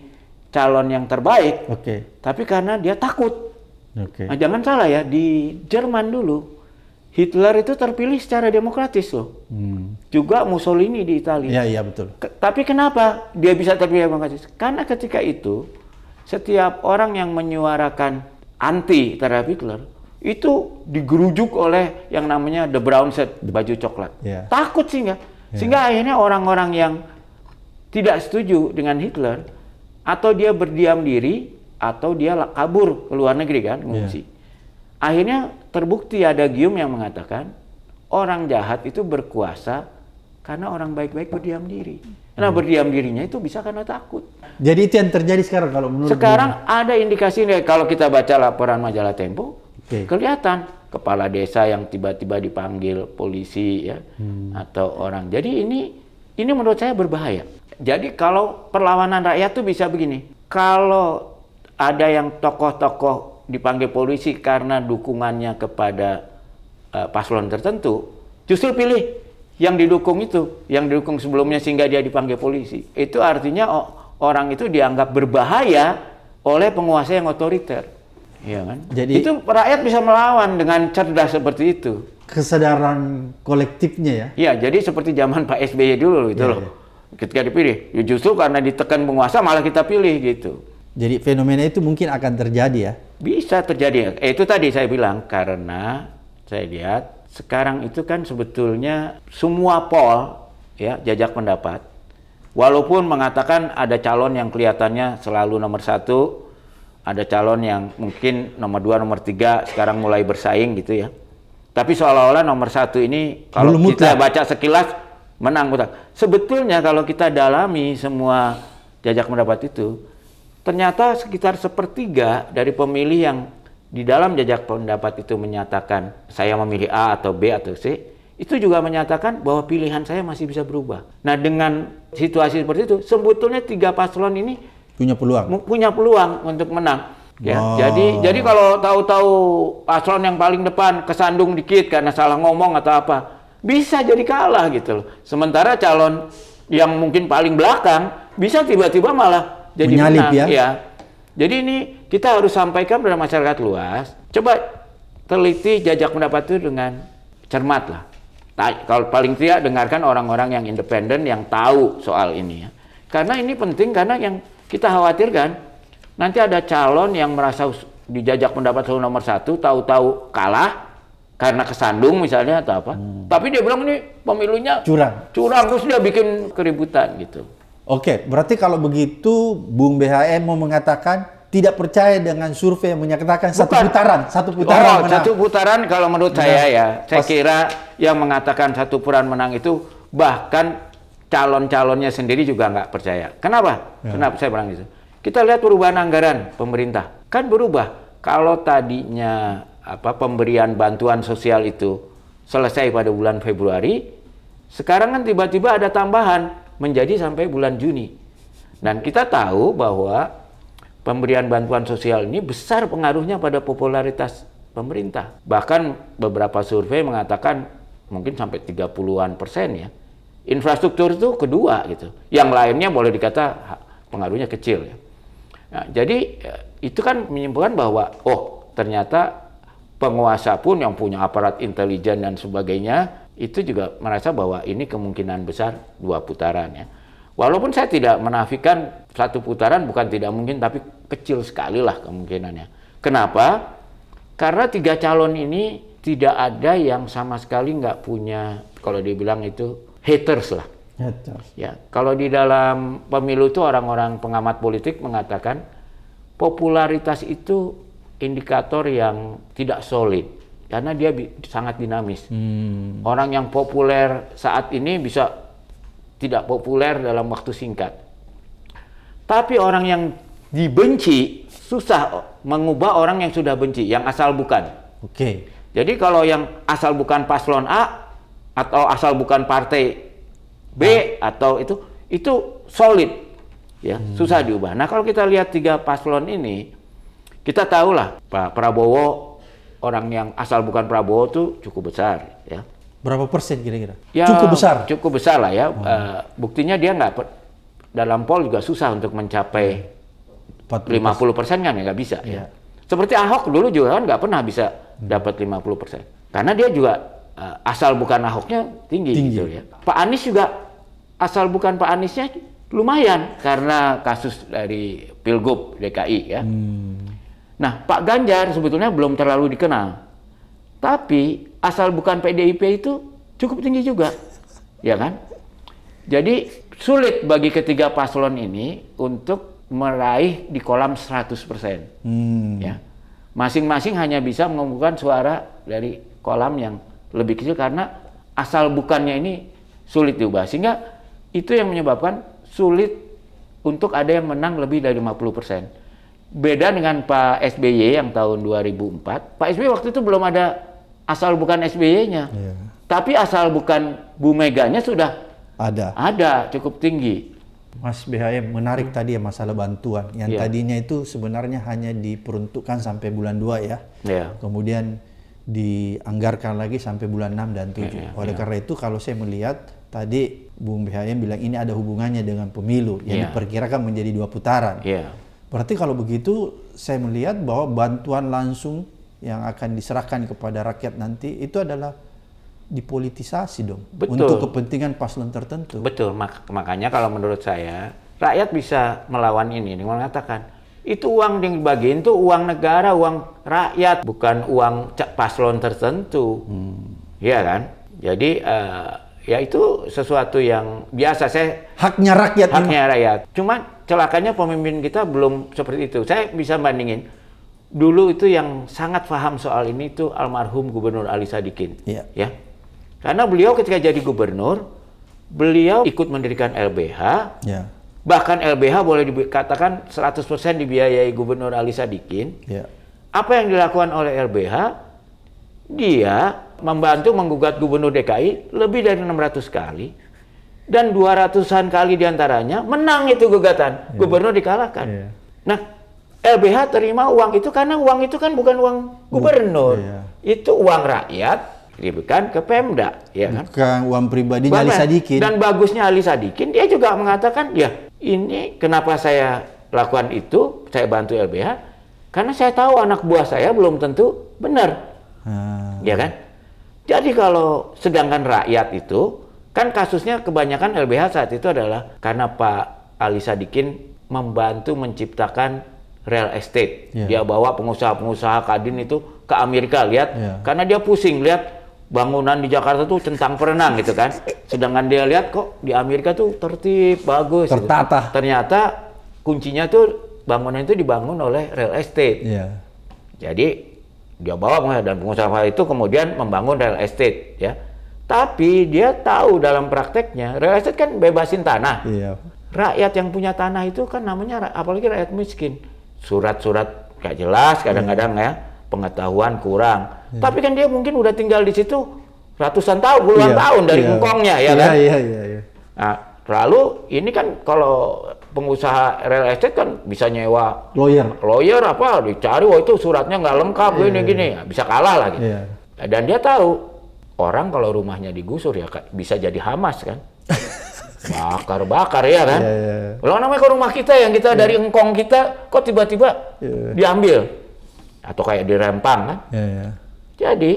calon yang terbaik, okay. tapi karena dia takut. Okay. Nah, jangan salah ya, di Jerman dulu Hitler itu terpilih secara demokratis loh. Hmm. Juga Mussolini di Italia. Iya, iya betul. Ke, tapi kenapa dia bisa terpilih demokratis? Karena ketika itu setiap orang yang menyuarakan anti terhadap Hitler itu digerujuk oleh yang namanya the brown shirt, baju coklat. Yeah. Takut sehingga yeah. sehingga akhirnya orang-orang yang tidak setuju dengan Hitler atau dia berdiam diri atau dia kabur ke luar negeri kan mengungsi. Yeah. Akhirnya terbukti ada gium yang mengatakan orang jahat itu berkuasa karena orang baik-baik berdiam diri. Nah hmm. berdiam dirinya itu bisa karena takut. Jadi itu yang terjadi sekarang kalau menurut Sekarang gue. ada indikasi nih kalau kita baca laporan majalah Tempo, okay. kelihatan kepala desa yang tiba-tiba dipanggil polisi ya hmm. atau orang. Jadi ini ini menurut saya berbahaya. Jadi kalau perlawanan rakyat tuh bisa begini. Kalau ada yang tokoh-tokoh dipanggil polisi karena dukungannya kepada uh, paslon tertentu, justru pilih yang didukung itu, yang didukung sebelumnya sehingga dia dipanggil polisi. Itu artinya oh, orang itu dianggap berbahaya oleh penguasa yang otoriter. Iya kan? Jadi itu rakyat bisa melawan dengan cerdas seperti itu. Kesadaran kolektifnya ya. Iya, jadi seperti zaman Pak SBY dulu itu ya, loh. Ya ketika dipilih. Ya justru karena ditekan penguasa malah kita pilih gitu. Jadi fenomena itu mungkin akan terjadi ya? Bisa terjadi. Eh, itu tadi saya bilang karena saya lihat sekarang itu kan sebetulnya semua pol ya jajak pendapat walaupun mengatakan ada calon yang kelihatannya selalu nomor satu ada calon yang mungkin nomor dua nomor tiga sekarang mulai bersaing gitu ya tapi seolah-olah nomor satu ini kalau Belum kita baca sekilas menang mutlak. Sebetulnya kalau kita dalami semua jajak pendapat itu, ternyata sekitar sepertiga dari pemilih yang di dalam jajak pendapat itu menyatakan saya memilih A atau B atau C, itu juga menyatakan bahwa pilihan saya masih bisa berubah. Nah dengan situasi seperti itu, sebetulnya tiga paslon ini punya peluang, punya peluang untuk menang. Ya, wow. jadi jadi kalau tahu-tahu paslon yang paling depan kesandung dikit karena salah ngomong atau apa, bisa jadi kalah gitu loh. Sementara calon yang mungkin paling belakang bisa tiba-tiba malah jadi Menyalip, ya? ya. Jadi ini kita harus sampaikan pada masyarakat luas. Coba teliti jajak pendapat itu dengan cermat lah. Nah, kalau paling tidak dengarkan orang-orang yang independen yang tahu soal ini ya. Karena ini penting karena yang kita khawatirkan nanti ada calon yang merasa dijajak pendapat selalu nomor satu, tahu-tahu kalah karena kesandung misalnya atau apa. Hmm. Tapi dia bilang ini pemilunya curang, curang terus dia bikin keributan gitu. Oke, berarti kalau begitu Bung BHM mau mengatakan tidak percaya dengan survei yang menyatakan Bukan. satu putaran, satu putaran oh, menang. Satu putaran kalau menurut menang. saya ya, saya Pas. kira yang mengatakan satu putaran menang itu bahkan calon-calonnya sendiri juga nggak percaya. Kenapa? Ya. Kenapa saya bilang itu? Kita lihat perubahan anggaran pemerintah kan berubah. Kalau tadinya apa pemberian bantuan sosial itu selesai pada bulan Februari, sekarang kan tiba-tiba ada tambahan menjadi sampai bulan Juni. Dan kita tahu bahwa pemberian bantuan sosial ini besar pengaruhnya pada popularitas pemerintah. Bahkan beberapa survei mengatakan mungkin sampai 30-an persen ya. Infrastruktur itu kedua gitu. Yang lainnya boleh dikata pengaruhnya kecil ya. Nah, jadi eh, itu kan menyimpulkan bahwa oh ternyata penguasa pun yang punya aparat intelijen dan sebagainya itu juga merasa bahwa ini kemungkinan besar dua putaran ya. Walaupun saya tidak menafikan satu putaran bukan tidak mungkin, tapi kecil sekali lah kemungkinannya. Kenapa? Karena tiga calon ini tidak ada yang sama sekali nggak punya, kalau dibilang itu haters lah. Haters. Ya, kalau di dalam pemilu itu orang-orang pengamat politik mengatakan popularitas itu indikator yang tidak solid karena dia sangat dinamis. Hmm. Orang yang populer saat ini bisa tidak populer dalam waktu singkat. Tapi orang yang dibenci susah mengubah orang yang sudah benci, yang asal bukan. Oke. Okay. Jadi kalau yang asal bukan paslon A atau asal bukan partai B nah. atau itu itu solid ya, hmm. susah diubah. Nah, kalau kita lihat tiga paslon ini kita tahulah Pak Prabowo orang yang asal bukan Prabowo itu cukup besar ya. Berapa persen kira-kira? Ya, cukup besar. Cukup besar lah ya. Hmm. Uh, buktinya dia nggak dalam poll juga susah untuk mencapai 50 persen kan ya nggak bisa ya. ya. Seperti Ahok dulu juga kan nggak pernah bisa hmm. dapat 50 persen. Karena dia juga uh, asal bukan Ahoknya tinggi, tinggi. gitu ya. Pak Anies juga asal bukan Pak Aniesnya lumayan karena kasus dari Pilgub DKI ya. Hmm. Nah, Pak Ganjar sebetulnya belum terlalu dikenal. Tapi asal bukan PDIP itu cukup tinggi juga. Ya kan? Jadi sulit bagi ketiga paslon ini untuk meraih di kolam 100%. Hmm. Ya. Masing-masing hanya bisa mengumpulkan suara dari kolam yang lebih kecil karena asal bukannya ini sulit diubah. Sehingga itu yang menyebabkan sulit untuk ada yang menang lebih dari 50% beda dengan Pak SBY yang tahun 2004. Pak SBY waktu itu belum ada asal bukan SBY-nya. Yeah. Tapi asal bukan Bu Meganya sudah ada. Ada, cukup tinggi. Mas BHM menarik tadi ya masalah bantuan. Yang yeah. tadinya itu sebenarnya hanya diperuntukkan sampai bulan 2 ya. Yeah. Kemudian dianggarkan lagi sampai bulan 6 dan 7. Yeah, yeah, Oleh yeah. karena itu kalau saya melihat tadi Bung BHM bilang ini ada hubungannya dengan pemilu yang yeah. diperkirakan menjadi dua putaran. Berarti kalau begitu saya melihat bahwa bantuan langsung yang akan diserahkan kepada rakyat nanti itu adalah dipolitisasi dong Betul. untuk kepentingan paslon tertentu. Betul, Mak makanya kalau menurut saya rakyat bisa melawan ini dengan mengatakan itu uang yang dibagiin itu uang negara, uang rakyat, bukan uang paslon tertentu. Hmm. Iya kan? Jadi uh, ya itu sesuatu yang biasa saya haknya rakyat haknya ini. rakyat cuma celakanya pemimpin kita belum seperti itu saya bisa bandingin dulu itu yang sangat paham soal ini itu almarhum gubernur Ali Sadikin ya, ya. karena beliau ketika jadi gubernur beliau ikut mendirikan LBH ya. bahkan LBH boleh dikatakan 100% dibiayai gubernur Ali Sadikin ya. apa yang dilakukan oleh LBH dia membantu menggugat gubernur DKI lebih dari 600 kali dan 200-an kali di antaranya menang itu gugatan yeah. gubernur dikalahkan. Yeah. Nah LBH terima uang itu karena uang itu kan bukan uang gubernur, yeah. itu uang rakyat dikirimkan ke Pemda, ya kan? Bukan uang pribadi Ali Sadikin. Dan bagusnya Ali Sadikin, dia juga mengatakan, ya ini kenapa saya lakukan itu, saya bantu LBH, karena saya tahu anak buah saya belum tentu benar, hmm. ya kan? Jadi kalau sedangkan rakyat itu, kan kasusnya kebanyakan LBH saat itu adalah karena Pak Ali Sadikin membantu menciptakan real estate. Yeah. Dia bawa pengusaha-pengusaha Kadin itu ke Amerika lihat yeah. karena dia pusing lihat bangunan di Jakarta tuh centang perenang gitu kan. Sedangkan dia lihat kok di Amerika tuh tertib, bagus. Gitu. Tertata. Gitu. Ternyata kuncinya tuh bangunan itu dibangun oleh real estate. Yeah. Jadi dia bawa dan pengusaha itu kemudian membangun real estate ya. Tapi dia tahu dalam prakteknya real estate kan bebasin tanah. Yeah. Rakyat yang punya tanah itu kan namanya apalagi rakyat miskin. Surat-surat gak jelas kadang-kadang yeah. ya pengetahuan kurang. Yeah. Tapi kan dia mungkin udah tinggal di situ ratusan tahun, puluhan yeah. tahun dari engkongnya ya yeah, kan. Iya iya iya. Nah, lalu ini kan kalau pengusaha real estate kan bisa nyewa lawyer, lawyer apa dicari, wah itu suratnya nggak lengkap yeah, gini yeah. gini, iya. bisa kalah lagi. Yeah. Dan dia tahu orang kalau rumahnya digusur ya bisa jadi hamas kan. bakar-bakar ya kan. Yeah, yeah. Kalau namanya ke rumah kita yang kita yeah. dari engkong kita kok tiba-tiba yeah. diambil atau kayak di Rempang kan. Ya, ya. Jadi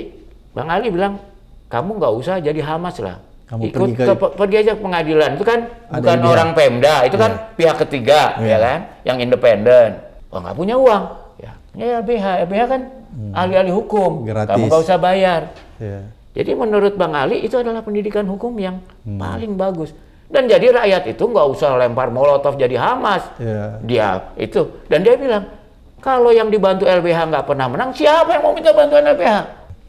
Bang Ali bilang kamu nggak usah jadi Hamas lah. Kamu Ikut pergi, ke... pergi aja pengadilan itu kan bukan dia. orang Pemda, itu ya. kan pihak ketiga ya. ya kan, yang independen. Oh nggak punya uang, ya ya LBH, LBH kan hmm. ahli-ahli hukum, Gratis. kamu nggak usah bayar. Ya. Jadi menurut Bang Ali itu adalah pendidikan hukum yang hmm. paling bagus. Dan jadi rakyat itu nggak usah lempar molotov jadi Hamas. Ya. Dia itu dan dia bilang kalau yang dibantu LBH nggak pernah menang, siapa yang mau minta bantuan LBH?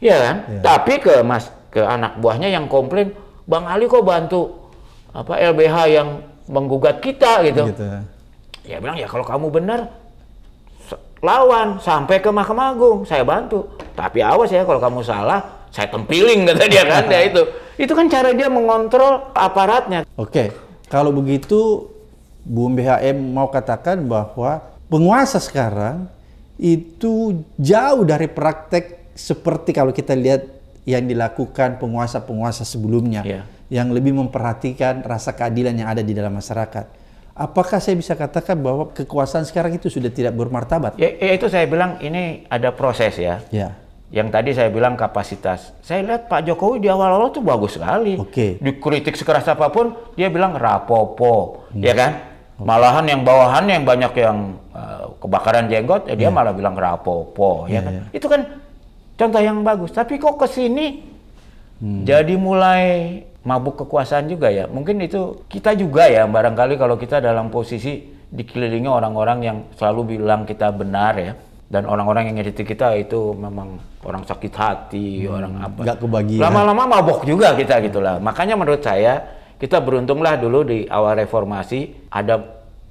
Ya kan? Ya. Tapi ke mas ke anak buahnya yang komplain, Bang Ali kok bantu apa LBH yang menggugat kita gitu. gitu. Ya bilang ya kalau kamu benar lawan sampai ke Mahkamah Agung, saya bantu. Tapi awas ya kalau kamu salah, saya tempiling kata dia kan dia itu. Itu kan cara dia mengontrol aparatnya. Oke, kalau begitu Bu BHM mau katakan bahwa penguasa sekarang itu jauh dari praktek seperti kalau kita lihat yang dilakukan penguasa-penguasa sebelumnya yeah. yang lebih memperhatikan rasa keadilan yang ada di dalam masyarakat. Apakah saya bisa katakan bahwa kekuasaan sekarang itu sudah tidak bermartabat? Ya, ya itu saya bilang ini ada proses ya. Ya. Yang tadi saya bilang kapasitas. Saya lihat Pak Jokowi di awal-awal tuh bagus sekali. Oke. Okay. Dikritik sekeras apa pun, dia bilang rapopo, hmm. ya kan? Malahan yang bawahan yang banyak yang uh, kebakaran jenggot, ya dia yeah. malah bilang rapopo, yeah, ya kan? Yeah. Itu kan contoh yang bagus. Tapi kok ke sini hmm. jadi mulai mabuk kekuasaan juga ya. Mungkin itu kita juga ya, barangkali kalau kita dalam posisi dikelilingi orang-orang yang selalu bilang kita benar ya. Dan orang-orang yang ngedit kita itu memang orang sakit hati, hmm. orang apa. Gak kebagian. Lama-lama mabok juga kita gitulah. Makanya menurut saya kita beruntunglah dulu di awal reformasi ada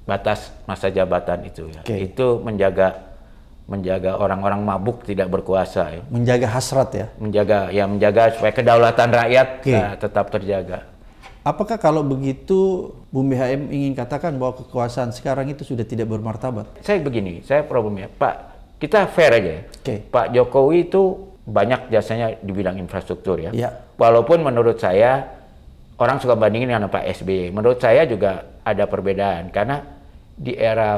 batas masa jabatan itu ya. Okay. Itu menjaga menjaga orang-orang mabuk tidak berkuasa ya. Menjaga hasrat ya. Menjaga ya menjaga supaya kedaulatan rakyat okay. ya, tetap terjaga. Apakah kalau begitu Bung BHM ingin katakan bahwa kekuasaan sekarang itu sudah tidak bermartabat? Saya begini, saya problemnya Pak, kita fair aja ya. Okay. Pak Jokowi itu banyak jasanya di bidang infrastruktur ya. ya. Walaupun menurut saya orang suka bandingin dengan Pak SBY. Menurut saya juga ada perbedaan karena di era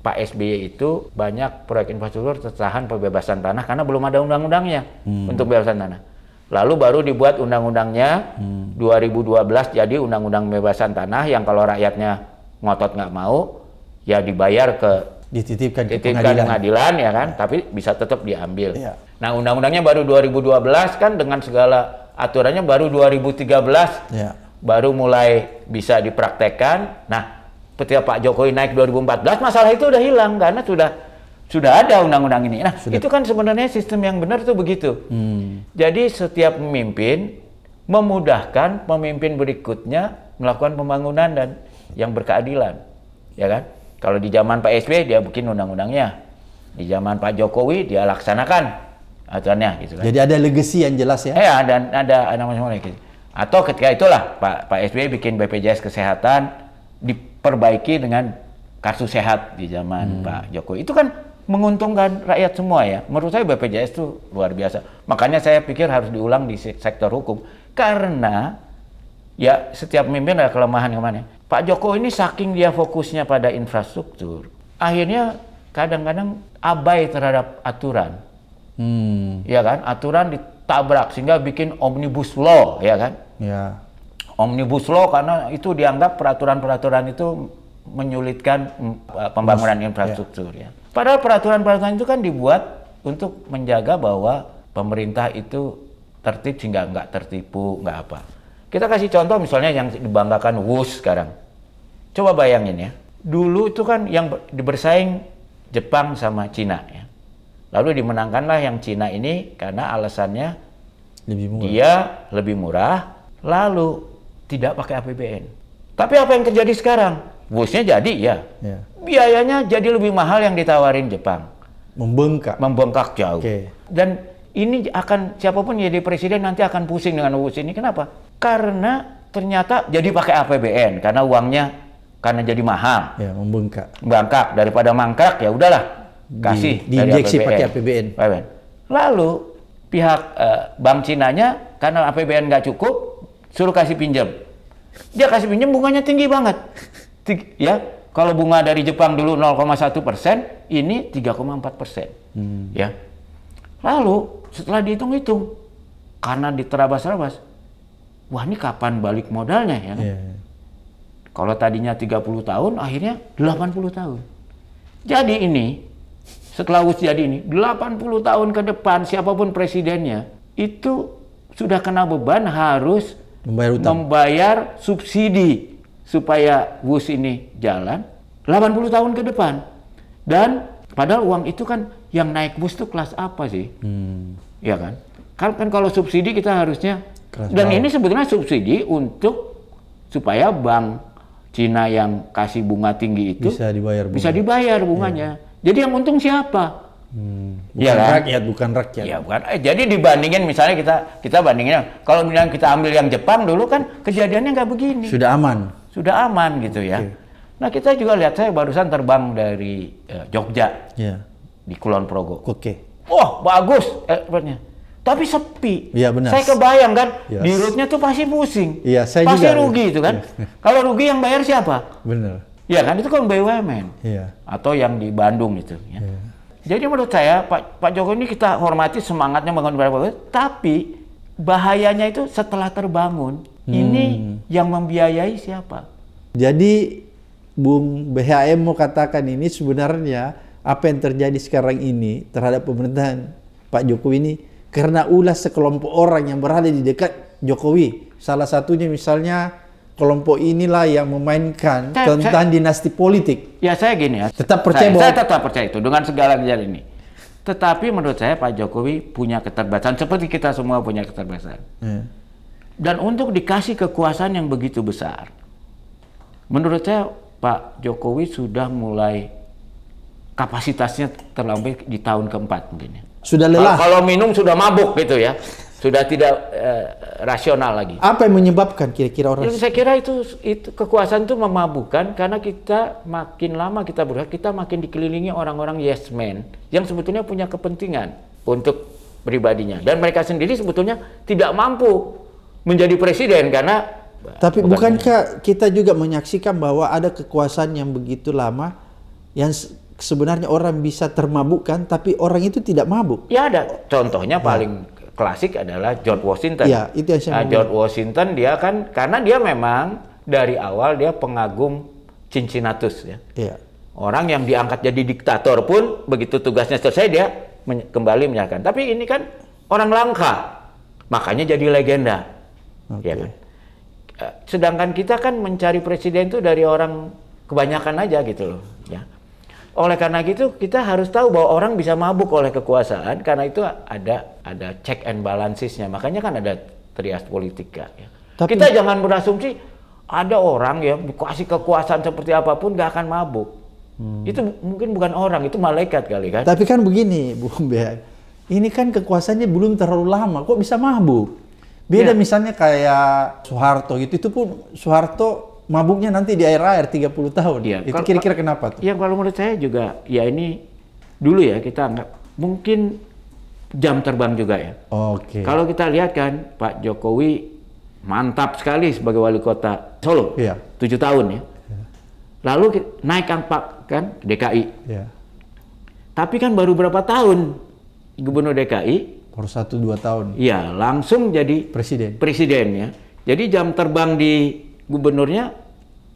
Pak SBY itu banyak proyek infrastruktur tertahan pembebasan tanah karena belum ada undang-undangnya hmm. untuk pembebasan tanah. Lalu baru dibuat undang-undangnya hmm. 2012 jadi undang-undang pembebasan tanah yang kalau rakyatnya ngotot nggak mau ya dibayar ke dititipkan ke pengadilan. pengadilan ya kan, tapi bisa tetap diambil. Ya. Nah, undang-undangnya baru 2012 kan dengan segala aturannya baru 2013 ya. baru mulai bisa dipraktekkan. Nah, ketika Pak Jokowi naik 2014 masalah itu udah hilang karena sudah sudah ada undang-undang ini. Nah, sudah. itu kan sebenarnya sistem yang benar tuh begitu. Hmm. Jadi setiap pemimpin memudahkan pemimpin berikutnya melakukan pembangunan dan yang berkeadilan. Ya kan? Kalau di zaman Pak SBY dia bikin undang-undangnya. Di zaman Pak Jokowi dia laksanakan aturannya gitu kan. Jadi ada legacy yang jelas ya? Iya, dan ada ada macam gitu. Atau ketika itulah Pak Pak SBY bikin BPJS kesehatan diperbaiki dengan kartu sehat di zaman hmm. Pak Jokowi. Itu kan menguntungkan rakyat semua ya. Menurut saya BPJS itu luar biasa. Makanya saya pikir harus diulang di sektor hukum. Karena ya setiap pemimpin ada kelemahan ke mana. Pak Jokowi ini saking dia fokusnya pada infrastruktur, akhirnya kadang-kadang abai terhadap aturan. Hmm. Ya kan, aturan ditabrak sehingga bikin omnibus law, ya kan? Ya. Omnibus law karena itu dianggap peraturan-peraturan itu menyulitkan mm, pembangunan infrastruktur ya. Padahal peraturan-peraturan itu kan dibuat untuk menjaga bahwa pemerintah itu tertib sehingga nggak tertipu, nggak apa. Kita kasih contoh misalnya yang dibanggakan WUS sekarang. Coba bayangin ya, dulu itu kan yang bersaing Jepang sama Cina ya. Lalu dimenangkanlah yang Cina ini karena alasannya lebih murah. dia lebih murah, lalu tidak pakai APBN. Tapi apa yang terjadi sekarang? WUS-nya jadi ya. ya biayanya jadi lebih mahal yang ditawarin Jepang. Membengkak. Membengkak jauh. Okay. Dan ini akan siapa pun jadi presiden nanti akan pusing dengan UUS ini. Kenapa? Karena ternyata jadi pakai APBN karena uangnya karena jadi mahal. Ya, membengkak. Membengkak daripada mangkrak ya udahlah kasih Di, diinjeksi pakai APBN. APBN. Lalu pihak uh, bank Cinanya karena APBN nggak cukup suruh kasih pinjam. Dia kasih pinjam bunganya tinggi banget. ya, kalau bunga dari Jepang dulu 0,1 persen, ini 3,4 persen. Hmm. Ya. Lalu setelah dihitung-hitung, karena diterabas-terabas, wah ini kapan balik modalnya ya? Yeah. Kalau tadinya 30 tahun, akhirnya 80 tahun. Jadi ini, setelah usia jadi ini, 80 tahun ke depan siapa pun presidennya, itu sudah kena beban harus membayar, membayar subsidi supaya WUS ini jalan 80 tahun ke depan. Dan padahal uang itu kan yang naik WUS itu kelas apa sih? Hmm. Ya kan? Kan, kan kalau subsidi kita harusnya kelas dan bawah. ini sebetulnya subsidi untuk supaya bank Cina yang kasih bunga tinggi itu bisa dibayar bunga. bisa dibayar bunganya. Ya. Jadi yang untung siapa? Hmm, bukan ya kan? rakyat, bukan rakyat. Ya, bukan. Eh, jadi dibandingin misalnya kita kita bandingin kalau misalnya kita ambil yang Jepang dulu kan kejadiannya nggak begini. Sudah aman sudah aman gitu ya. Okay. Nah kita juga lihat saya barusan terbang dari uh, Jogja yeah. di Kulon Progo. Oke. Okay. Wah bagus airportnya. Tapi sepi. Iya benar. Saya kebayang kan yes. di rootnya tuh pasti pusing. Iya saya pasti juga. rugi itu kan. Iya. Kalau rugi yang bayar siapa? Benar. Iya kan itu kan BUMN. Iya. Atau yang di Bandung itu. Ya. Iya. Jadi menurut saya Pak Pak Jokowi ini kita hormati semangatnya membangun Bapak tapi bahayanya itu setelah terbangun Hmm. Ini yang membiayai siapa? Jadi Bung BHM mau katakan ini sebenarnya apa yang terjadi sekarang ini terhadap pemerintahan Pak Jokowi ini karena ulah sekelompok orang yang berada di dekat Jokowi. Salah satunya misalnya kelompok inilah yang memainkan saya, tentang saya, dinasti politik. Ya saya gini ya. Tetap percaya saya, bahwa saya tetap percaya itu dengan segala kejadian ini. Tetapi menurut saya Pak Jokowi punya keterbatasan seperti kita semua punya keterbatasan. Hmm. Dan untuk dikasih kekuasaan yang begitu besar, menurut saya Pak Jokowi sudah mulai kapasitasnya terlampau di tahun keempat mungkin ya. Sudah lelah. Kalau, minum sudah mabuk gitu ya. Sudah tidak uh, rasional lagi. Apa yang menyebabkan kira-kira orang? Ya, saya kira itu, itu kekuasaan itu memabukkan karena kita makin lama kita berusaha, kita makin dikelilingi orang-orang yes man yang sebetulnya punya kepentingan untuk pribadinya dan mereka sendiri sebetulnya tidak mampu menjadi presiden karena tapi bukan bukankah kita juga menyaksikan bahwa ada kekuasaan yang begitu lama yang sebenarnya orang bisa termabukkan tapi orang itu tidak mabuk. Ya ada. Contohnya ya. paling klasik adalah George Washington. Ya, itu yang saya nah, George Washington dia kan karena dia memang dari awal dia pengagum Cincinnatus ya. ya. Orang yang diangkat jadi diktator pun begitu tugasnya selesai dia men kembali menyerahkan. Tapi ini kan orang langka. Makanya jadi legenda. Okay. Ya kan? Eh, sedangkan kita kan mencari presiden itu dari orang kebanyakan aja gitu loh. Oleh karena gitu kita harus tahu bahwa orang bisa mabuk oleh kekuasaan karena itu ada ada check and balancesnya. Makanya kan ada trias politika. Ya. Tapi, kita jangan berasumsi ada orang ya dikasih kekuasaan seperti apa pun gak akan mabuk. Hmm. Itu mungkin bukan orang, itu malaikat kali kan. Tapi kan begini, Bu Bea. Ini kan kekuasaannya belum terlalu lama, kok bisa mabuk? Beda ya. misalnya kayak Soeharto gitu, itu pun Soeharto mabuknya nanti di air-air 30 tahun. Ya, itu kira-kira kenapa tuh? Yang kalau menurut saya juga, ya ini dulu ya kita anggap mungkin jam terbang juga ya. Oke. Okay. Kalau kita lihat kan Pak Jokowi mantap sekali sebagai wali kota Solo. Iya. Tujuh tahun ya. Iya. Lalu naik kan Pak kan DKI. Iya. Tapi kan baru berapa tahun gubernur DKI? Baru satu dua tahun. Iya, langsung jadi presiden. Presiden ya. Jadi jam terbang di gubernurnya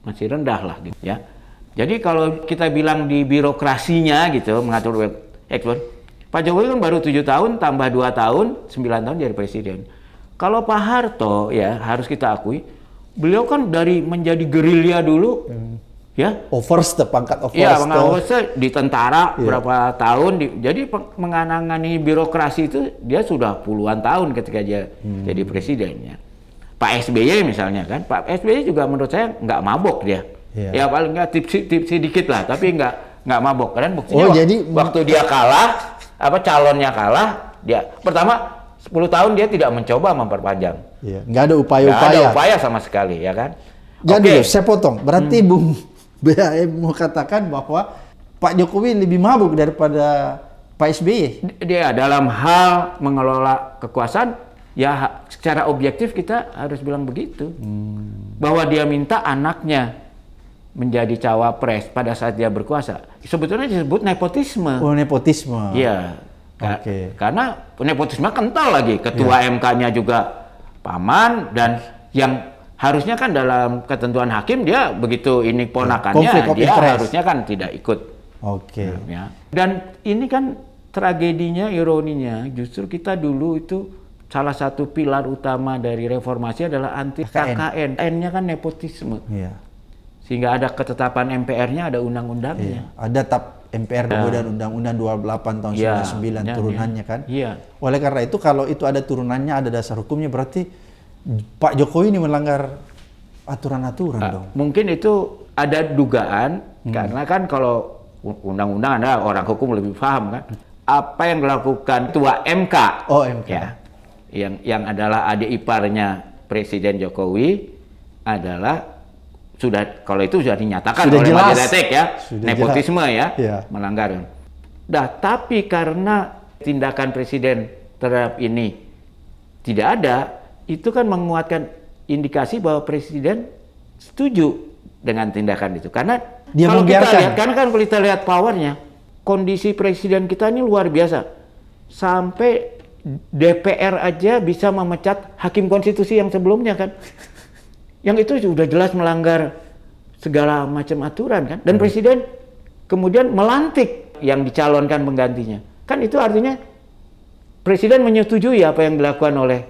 masih rendah lah gitu ya. Jadi kalau kita bilang di birokrasinya gitu mengatur ekspor, Pak Jokowi kan baru tujuh tahun tambah dua tahun, sembilan tahun jadi presiden. Kalau Pak Harto ya harus kita akui, beliau kan dari menjadi gerilya dulu, hmm. ya. Overste pangkat overste. Ya, pangkat overste di tentara yeah. berapa tahun, di, jadi menganangani birokrasi itu dia sudah puluhan tahun ketika dia hmm. jadi presidennya. Pak SBY misalnya kan, Pak SBY juga menurut saya nggak mabok dia Yeah. Ya paling nggak tipsi tipsi dikit lah, tapi nggak nggak mabok. Kan buktinya oh, jadi waktu dia kalah, apa calonnya kalah, dia pertama 10 tahun dia tidak mencoba memperpanjang. Iya, nggak ada upaya-upaya. Nggak ada upaya sama sekali, ya kan? Jadi okay. saya potong. Berarti hmm. Bung BAM mau katakan bahwa Pak Jokowi lebih mabuk daripada Pak SBY. Dia dalam hal mengelola kekuasaan, ya secara objektif kita harus bilang begitu. Hmm. Bahwa dia minta anaknya menjadi cawapres pada saat dia berkuasa sebetulnya disebut nepotisme. Oh nepotisme. Iya. Oke. Okay. Karena nepotisme kental lagi ketua yeah. MK-nya juga paman dan yang harusnya kan dalam ketentuan hakim dia begitu ini ponakannya dia interest. harusnya kan tidak ikut. Oke. Okay. ya. Dan ini kan tragedinya ironinya justru kita dulu itu salah satu pilar utama dari reformasi adalah anti KKN. N-nya kan nepotisme. Iya sehingga ada ketetapan MPR-nya, ada undang-undangnya. Iya. Ada tap MPR ya. dan Undang-Undang 28 tahun ya. 99 ya, turunannya ya. kan. Iya. Oleh karena itu kalau itu ada turunannya, ada dasar hukumnya berarti Pak Jokowi ini melanggar aturan-aturan uh, dong. Mungkin itu ada dugaan hmm. karena kan kalau undang-undang ada orang hukum lebih paham kan. Apa yang dilakukan tua MK? Oh, MK. Ya. Yang yang adalah adik iparnya Presiden Jokowi adalah sudah kalau itu sudah dinyatakan sudah oleh jelas. Majelis ya sudah nepotisme jelas. ya, ya melanggar. Dah tapi karena tindakan presiden terhadap ini tidak ada, itu kan menguatkan indikasi bahwa presiden setuju dengan tindakan itu. Karena Dia kalau kita lihat, karena kan kalau kita lihat powernya, kondisi presiden kita ini luar biasa. Sampai DPR aja bisa memecat hakim konstitusi yang sebelumnya kan? Yang itu sudah jelas melanggar segala macam aturan kan? Dan hmm. presiden kemudian melantik yang dicalonkan penggantinya. Kan itu artinya presiden menyetujui apa yang dilakukan oleh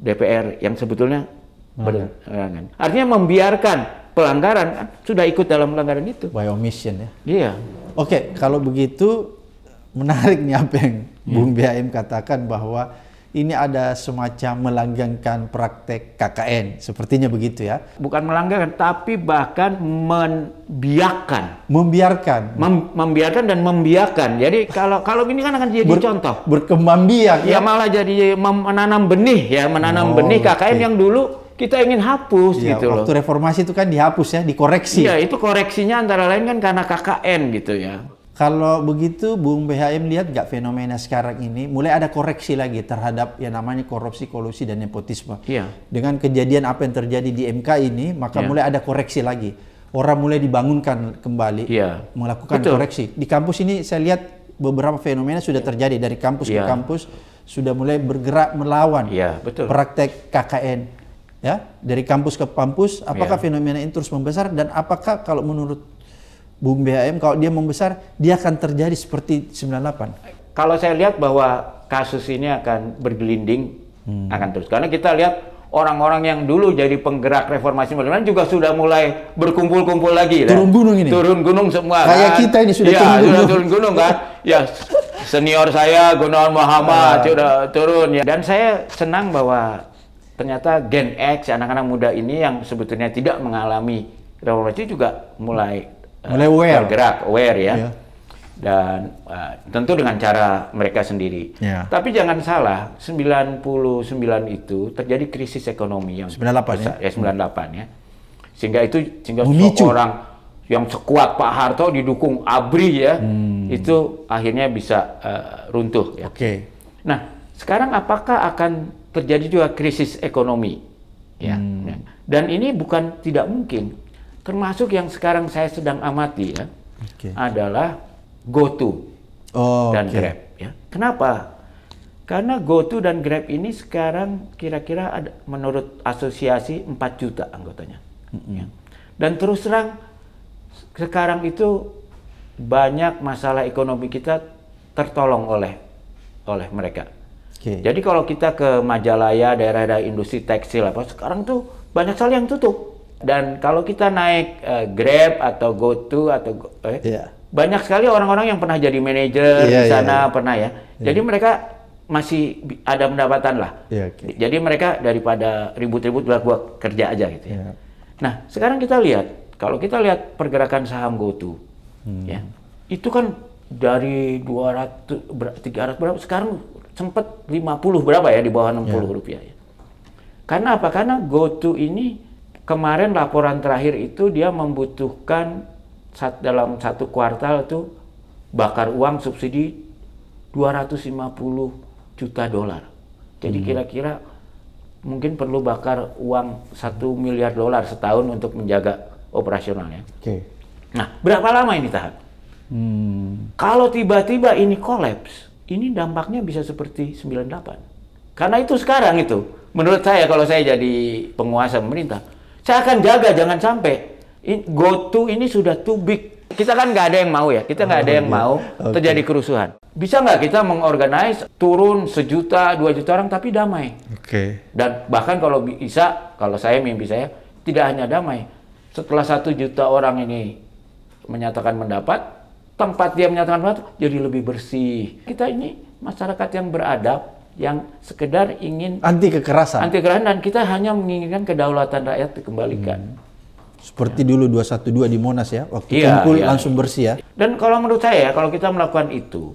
DPR yang sebetulnya hmm. artinya membiarkan pelanggaran kan? Sudah ikut dalam pelanggaran itu. By omission ya? Iya. Oke kalau begitu menarik nih apa yang. Bung BHM katakan bahwa ini ada semacam melanggengkan praktek KKN. Sepertinya begitu ya. Bukan melanggengkan, tapi bahkan membiarkan. Membiarkan. Mem membiarkan dan membiarkan. Jadi kalau kalau ini kan akan jadi Ber contoh. Berkembang biak ya. Ya malah jadi menanam benih ya, menanam oh, benih KKN okay. yang dulu kita ingin hapus ya, gitu waktu loh. Waktu reformasi itu kan dihapus ya, dikoreksi. Iya, itu koreksinya antara lain kan karena KKN gitu ya. Kalau begitu, Bung BHM lihat nggak fenomena sekarang ini mulai ada koreksi lagi terhadap yang namanya korupsi, kolusi dan nepotisme. Iya. Dengan kejadian apa yang terjadi di MK ini, maka iya. mulai ada koreksi lagi. Orang mulai dibangunkan kembali, iya. melakukan Betul. koreksi. Di kampus ini saya lihat beberapa fenomena sudah terjadi dari kampus iya. ke kampus sudah mulai bergerak melawan iya, betul. praktek KKN. Ya, dari kampus ke kampus, apakah iya. fenomena ini terus membesar dan apakah kalau menurut Bung BHM kalau dia membesar dia akan terjadi seperti 98. Kalau saya lihat bahwa kasus ini akan bergelinding hmm. akan terus karena kita lihat orang-orang yang dulu jadi penggerak reformasi modern juga sudah mulai berkumpul-kumpul lagi turun kan? gunung ini turun gunung semua kayak kan? kita ini sudah ya, turun gunung turun gunung kan ya senior saya Gunawan Muhammad uh. sudah turun ya dan saya senang bahwa ternyata Gen X anak-anak muda ini yang sebetulnya tidak mengalami reformasi juga mulai mulai aware. bergerak, aware ya. Yeah. Dan uh, tentu dengan cara mereka sendiri. Yeah. Tapi jangan salah, 99 itu terjadi krisis ekonomi yang 98 besar, ya. ya 98 ya. Sehingga itu sehingga Memicu. seorang yang sekuat Pak Harto didukung ABRI ya, hmm. itu akhirnya bisa uh, runtuh. Ya. Oke. Okay. Nah, sekarang apakah akan terjadi juga krisis ekonomi? Ya. Hmm. ya. Dan ini bukan tidak mungkin. Termasuk yang sekarang saya sedang amati ya, okay. adalah GoTo oh, dan okay. Grab. Ya. Kenapa? Karena GoTo dan Grab ini sekarang kira-kira ada menurut asosiasi 4 juta anggotanya. Mm -hmm. ya. Dan terus terang sekarang itu banyak masalah ekonomi kita tertolong oleh oleh mereka. Okay. Jadi kalau kita ke Majalaya, daerah-daerah industri tekstil apa sekarang tuh banyak sekali yang tutup. Dan kalau kita naik uh, Grab atau GoTo atau eh, yeah. banyak sekali orang-orang yang pernah jadi manajer yeah, di sana yeah, yeah. pernah ya. Yeah. Jadi mereka masih ada pendapatan lah. Yeah, okay. Jadi mereka daripada ribut-ribut bilang gua kerja aja gitu ya. Yeah. Nah, sekarang kita lihat kalau kita lihat pergerakan saham GoTo, hmm. ya, itu kan dari 200, 300 berapa, sekarang sempat 50 berapa ya di bawah 60 yeah. rupiah ya. Karena apa? Karena GoTo ini kemarin laporan terakhir itu dia membutuhkan saat dalam satu kuartal itu bakar uang subsidi 250 juta dolar. Jadi hmm. kira-kira hmm. mungkin perlu bakar uang satu miliar dolar setahun untuk menjaga operasionalnya. Oke. Okay. Nah, berapa lama ini tahan? Hmm. Kalau tiba-tiba ini kolaps, ini dampaknya bisa seperti 98. Karena itu sekarang itu, menurut saya kalau saya jadi penguasa pemerintah, saya akan jaga jangan sampai go to ini sudah too big. Kita kan nggak ada yang mau ya, kita nggak ada yang oh, iya. mau okay. terjadi kerusuhan. Bisa nggak kita mengorganize turun sejuta, dua juta orang tapi damai? Oke. Okay. Dan bahkan kalau bisa, kalau saya mimpi saya tidak hanya damai, setelah satu juta orang ini menyatakan pendapat, tempat dia menyatakan pendapat jadi lebih bersih. Kita ini masyarakat yang beradab, yang sekedar ingin anti kekerasan. Anti kekerasan dan kita hanya menginginkan kedaulatan rakyat dikembalikan. Hmm. Seperti ya. dulu 212 di Monas ya, waktu iya, kumpul iya. langsung bersih ya. Dan kalau menurut saya kalau kita melakukan itu,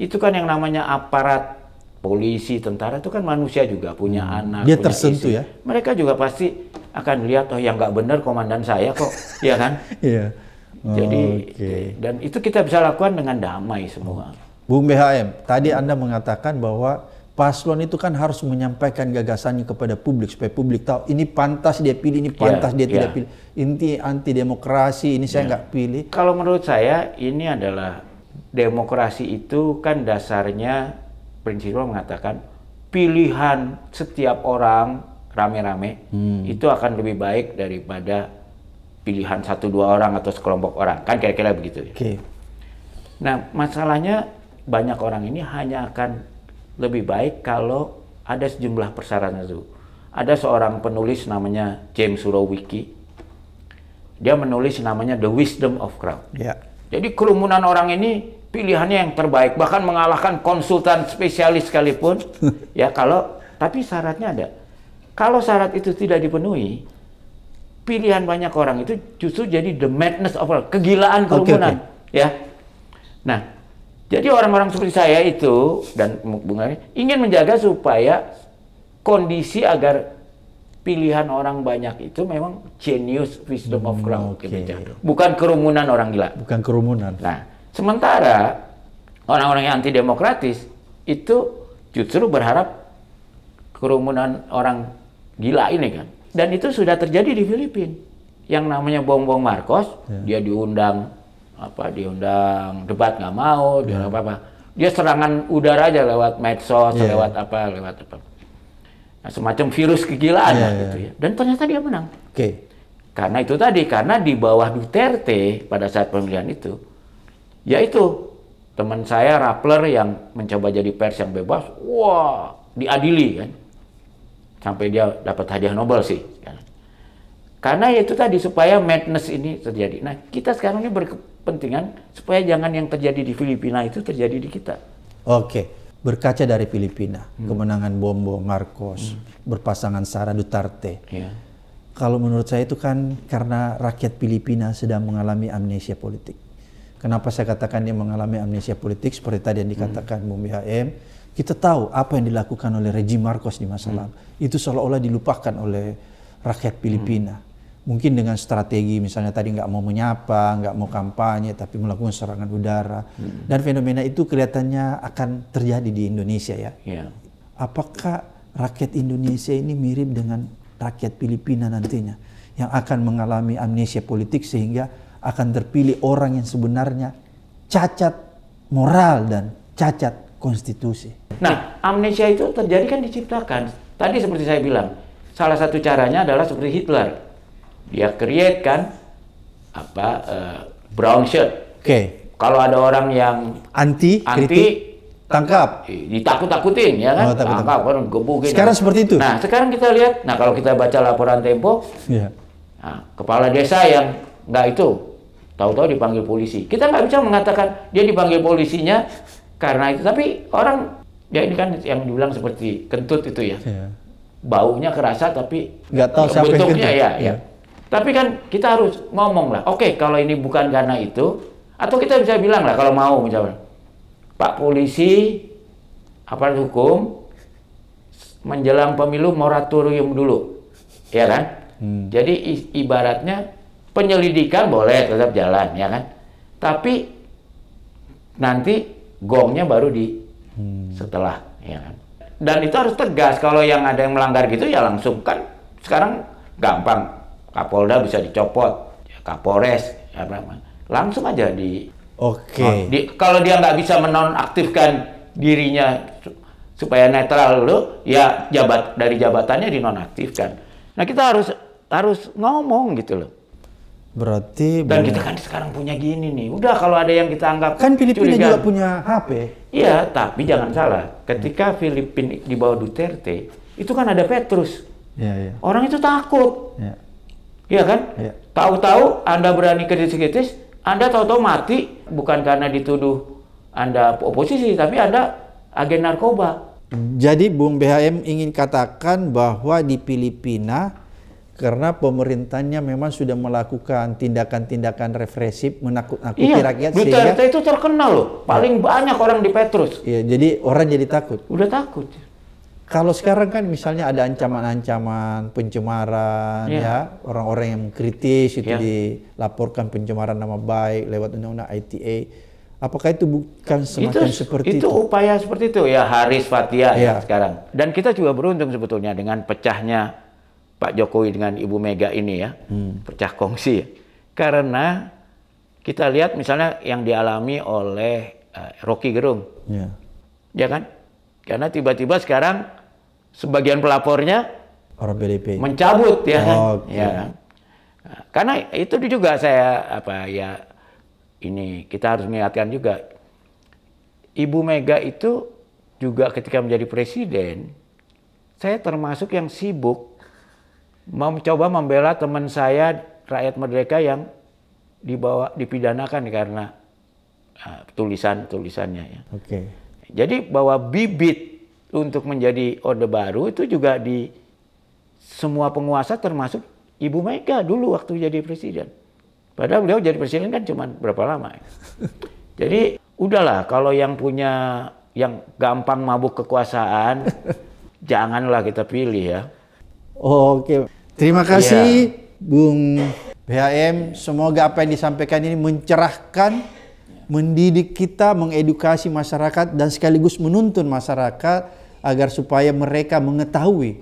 itu kan yang namanya aparat polisi, tentara itu kan manusia juga punya hmm. anak. Dia punya tersentuh istri. ya. Mereka juga pasti akan lihat oh yang nggak benar komandan saya kok, ya kan? Iya. Oh, Jadi okay. dan itu kita bisa lakukan dengan damai semua. Bung BHM, tadi Anda mengatakan bahwa paslon itu kan harus menyampaikan gagasannya kepada publik supaya publik tahu ini pantas dia pilih, ini pantas yeah, dia yeah. tidak pilih. Inti anti demokrasi ini saya yeah. nggak pilih. Kalau menurut saya ini adalah demokrasi itu kan dasarnya prinsipnya mengatakan pilihan setiap orang rame-rame hmm. itu akan lebih baik daripada pilihan satu dua orang atau sekelompok orang kan kira-kira begitu ya. Okay. Nah masalahnya banyak orang ini hanya akan lebih baik kalau ada sejumlah persyaratan itu. Ada seorang penulis namanya James Surowiki. Dia menulis namanya The Wisdom of Crowd. Yeah. Jadi kerumunan orang ini pilihannya yang terbaik bahkan mengalahkan konsultan spesialis sekalipun ya kalau tapi syaratnya ada kalau syarat itu tidak dipenuhi pilihan banyak orang itu justru jadi the madness of all kegilaan kerumunan okay, okay. ya nah jadi orang-orang seperti saya itu dan bunga ingin menjaga supaya kondisi agar pilihan orang banyak itu memang genius wisdom of crowd hmm, okay. bukan kerumunan orang gila bukan kerumunan nah Sementara orang-orang yang anti demokratis itu justru berharap kerumunan orang gila ini kan. Dan itu sudah terjadi di Filipina. Yang namanya Bong Bong Marcos, ya. dia diundang apa diundang debat nggak mau, ya. dia apa apa. Dia serangan udara aja lewat medsos, ya. lewat apa, lewat apa. Nah, semacam virus kegilaan ya, gitu ya. Dan ternyata dia menang. Oke. Okay. Karena itu tadi, karena di bawah Duterte pada saat pemilihan itu, yaitu teman saya Rappler yang mencoba jadi pers yang bebas, wah diadili kan, sampai dia dapat hadiah Nobel sih. Kan. Karena itu tadi supaya madness ini terjadi. Nah kita sekarang ini berkepentingan supaya jangan yang terjadi di Filipina itu terjadi di kita. Oke, berkaca dari Filipina, hmm. kemenangan Bombo, Marcos, hmm. berpasangan Sara Duterte. Yeah. Kalau menurut saya itu kan karena rakyat Filipina sedang mengalami amnesia politik Kenapa saya katakan dia mengalami amnesia politik seperti tadi yang dikatakan hmm. Bung BHM? Kita tahu apa yang dilakukan oleh rejim Marcos di masa hmm. lalu. Itu seolah-olah dilupakan oleh rakyat Filipina. Hmm. Mungkin dengan strategi misalnya tadi nggak mau menyapa, nggak mau kampanye, tapi melakukan serangan udara. Hmm. Dan fenomena itu kelihatannya akan terjadi di Indonesia ya. Yeah. Apakah rakyat Indonesia ini mirip dengan rakyat Filipina nantinya yang akan mengalami amnesia politik sehingga akan terpilih orang yang sebenarnya cacat moral dan cacat konstitusi. Nah, amnesia itu terjadi kan diciptakan. Tadi seperti saya bilang, salah satu caranya adalah seperti Hitler dia create kan apa uh, brown shirt. Oke. Okay. Kalau ada orang yang anti, anti kritik, tangkap, ditakut-takutin ya kan, oh, takut tangkap kan gebukin. Sekarang ya. seperti itu. Nah sekarang kita lihat, nah kalau kita baca laporan Tempo, yeah. nah, kepala desa yang nggak itu, tahu-tahu dipanggil polisi. Kita nggak bisa mengatakan dia dipanggil polisinya karena itu, tapi orang ya ini kan yang dibilang seperti kentut itu ya. Yeah. Baunya kerasa tapi nggak tahu siapa bentuknya ya, ya. ya tapi kan kita harus ngomong lah, oke okay, kalau ini bukan karena itu, atau kita bisa bilang lah kalau mau misalnya, Pak Polisi, aparat hukum, menjelang pemilu moratorium dulu, ya kan? Hmm. Jadi ibaratnya penyelidikan boleh tetap jalan, ya kan? Tapi nanti gongnya baru di hmm. setelah, ya kan? Dan itu harus tegas. Kalau yang ada yang melanggar gitu ya langsung kan. Sekarang gampang Kapolda bisa dicopot, ya, Kapolres, ya, langsung aja di. Oke. Okay. Di, kalau dia nggak bisa menonaktifkan dirinya supaya netral lo, ya jabat dari jabatannya dinonaktifkan. Nah kita harus harus ngomong gitu loh. Berarti dan kita kan sekarang punya gini nih. Udah kalau ada yang kita anggap kan Filipina curiga, juga punya HP. Iya, tapi jangan salah. Ketika Filipina di bawah Duterte itu kan ada Petrus. Ya, ya. Orang itu takut. Ya. Iya kan? Ya. Tahu-tahu Anda berani kritis-kritis, Anda tahu-tahu mati bukan karena dituduh Anda oposisi, tapi Anda agen narkoba. Jadi Bung BHM ingin katakan bahwa di Filipina karena pemerintahnya memang sudah melakukan tindakan-tindakan represif menakut-nakuti iya, rakyat Duterte sehingga itu terkenal loh paling ya. banyak orang di Petrus iya jadi orang jadi takut udah takut kalau sekarang kan misalnya ada ancaman-ancaman pencemaran yeah. ya, orang-orang yang kritis itu yeah. dilaporkan pencemaran nama baik lewat undang-undang ITA. Apakah itu bukan semacam itu, seperti itu? Itu upaya seperti itu ya Haris Fatia yeah. ya sekarang. Dan kita juga beruntung sebetulnya dengan pecahnya Pak Jokowi dengan Ibu Mega ini ya, hmm. pecah kongsi. Ya. Karena kita lihat misalnya yang dialami oleh uh, Rocky Gerung, yeah. ya kan? Karena tiba-tiba sekarang sebagian pelapornya orang PDP mencabut ya kan? Oh, okay. ya karena itu juga saya apa ya ini kita harus mengingatkan juga Ibu Mega itu juga ketika menjadi presiden saya termasuk yang sibuk mencoba membela teman saya rakyat merdeka yang dibawa dipidanakan karena uh, tulisan tulisannya ya. Oke. Okay. Jadi bahwa bibit untuk menjadi Orde Baru itu juga di semua penguasa termasuk Ibu Mega dulu waktu jadi presiden. Padahal beliau jadi presiden kan cuma berapa lama. Ya. Jadi udahlah kalau yang punya yang gampang mabuk kekuasaan janganlah kita pilih ya. Oke. Terima kasih ya. Bung BHM. Semoga apa yang disampaikan ini mencerahkan, mendidik kita, mengedukasi masyarakat dan sekaligus menuntun masyarakat agar supaya mereka mengetahui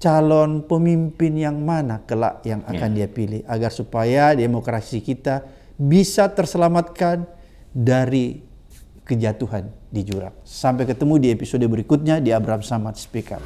calon pemimpin yang mana kelak yang akan yeah. dia pilih agar supaya demokrasi kita bisa terselamatkan dari kejatuhan di jurang. Sampai ketemu di episode berikutnya di Abraham Samad Speak Up.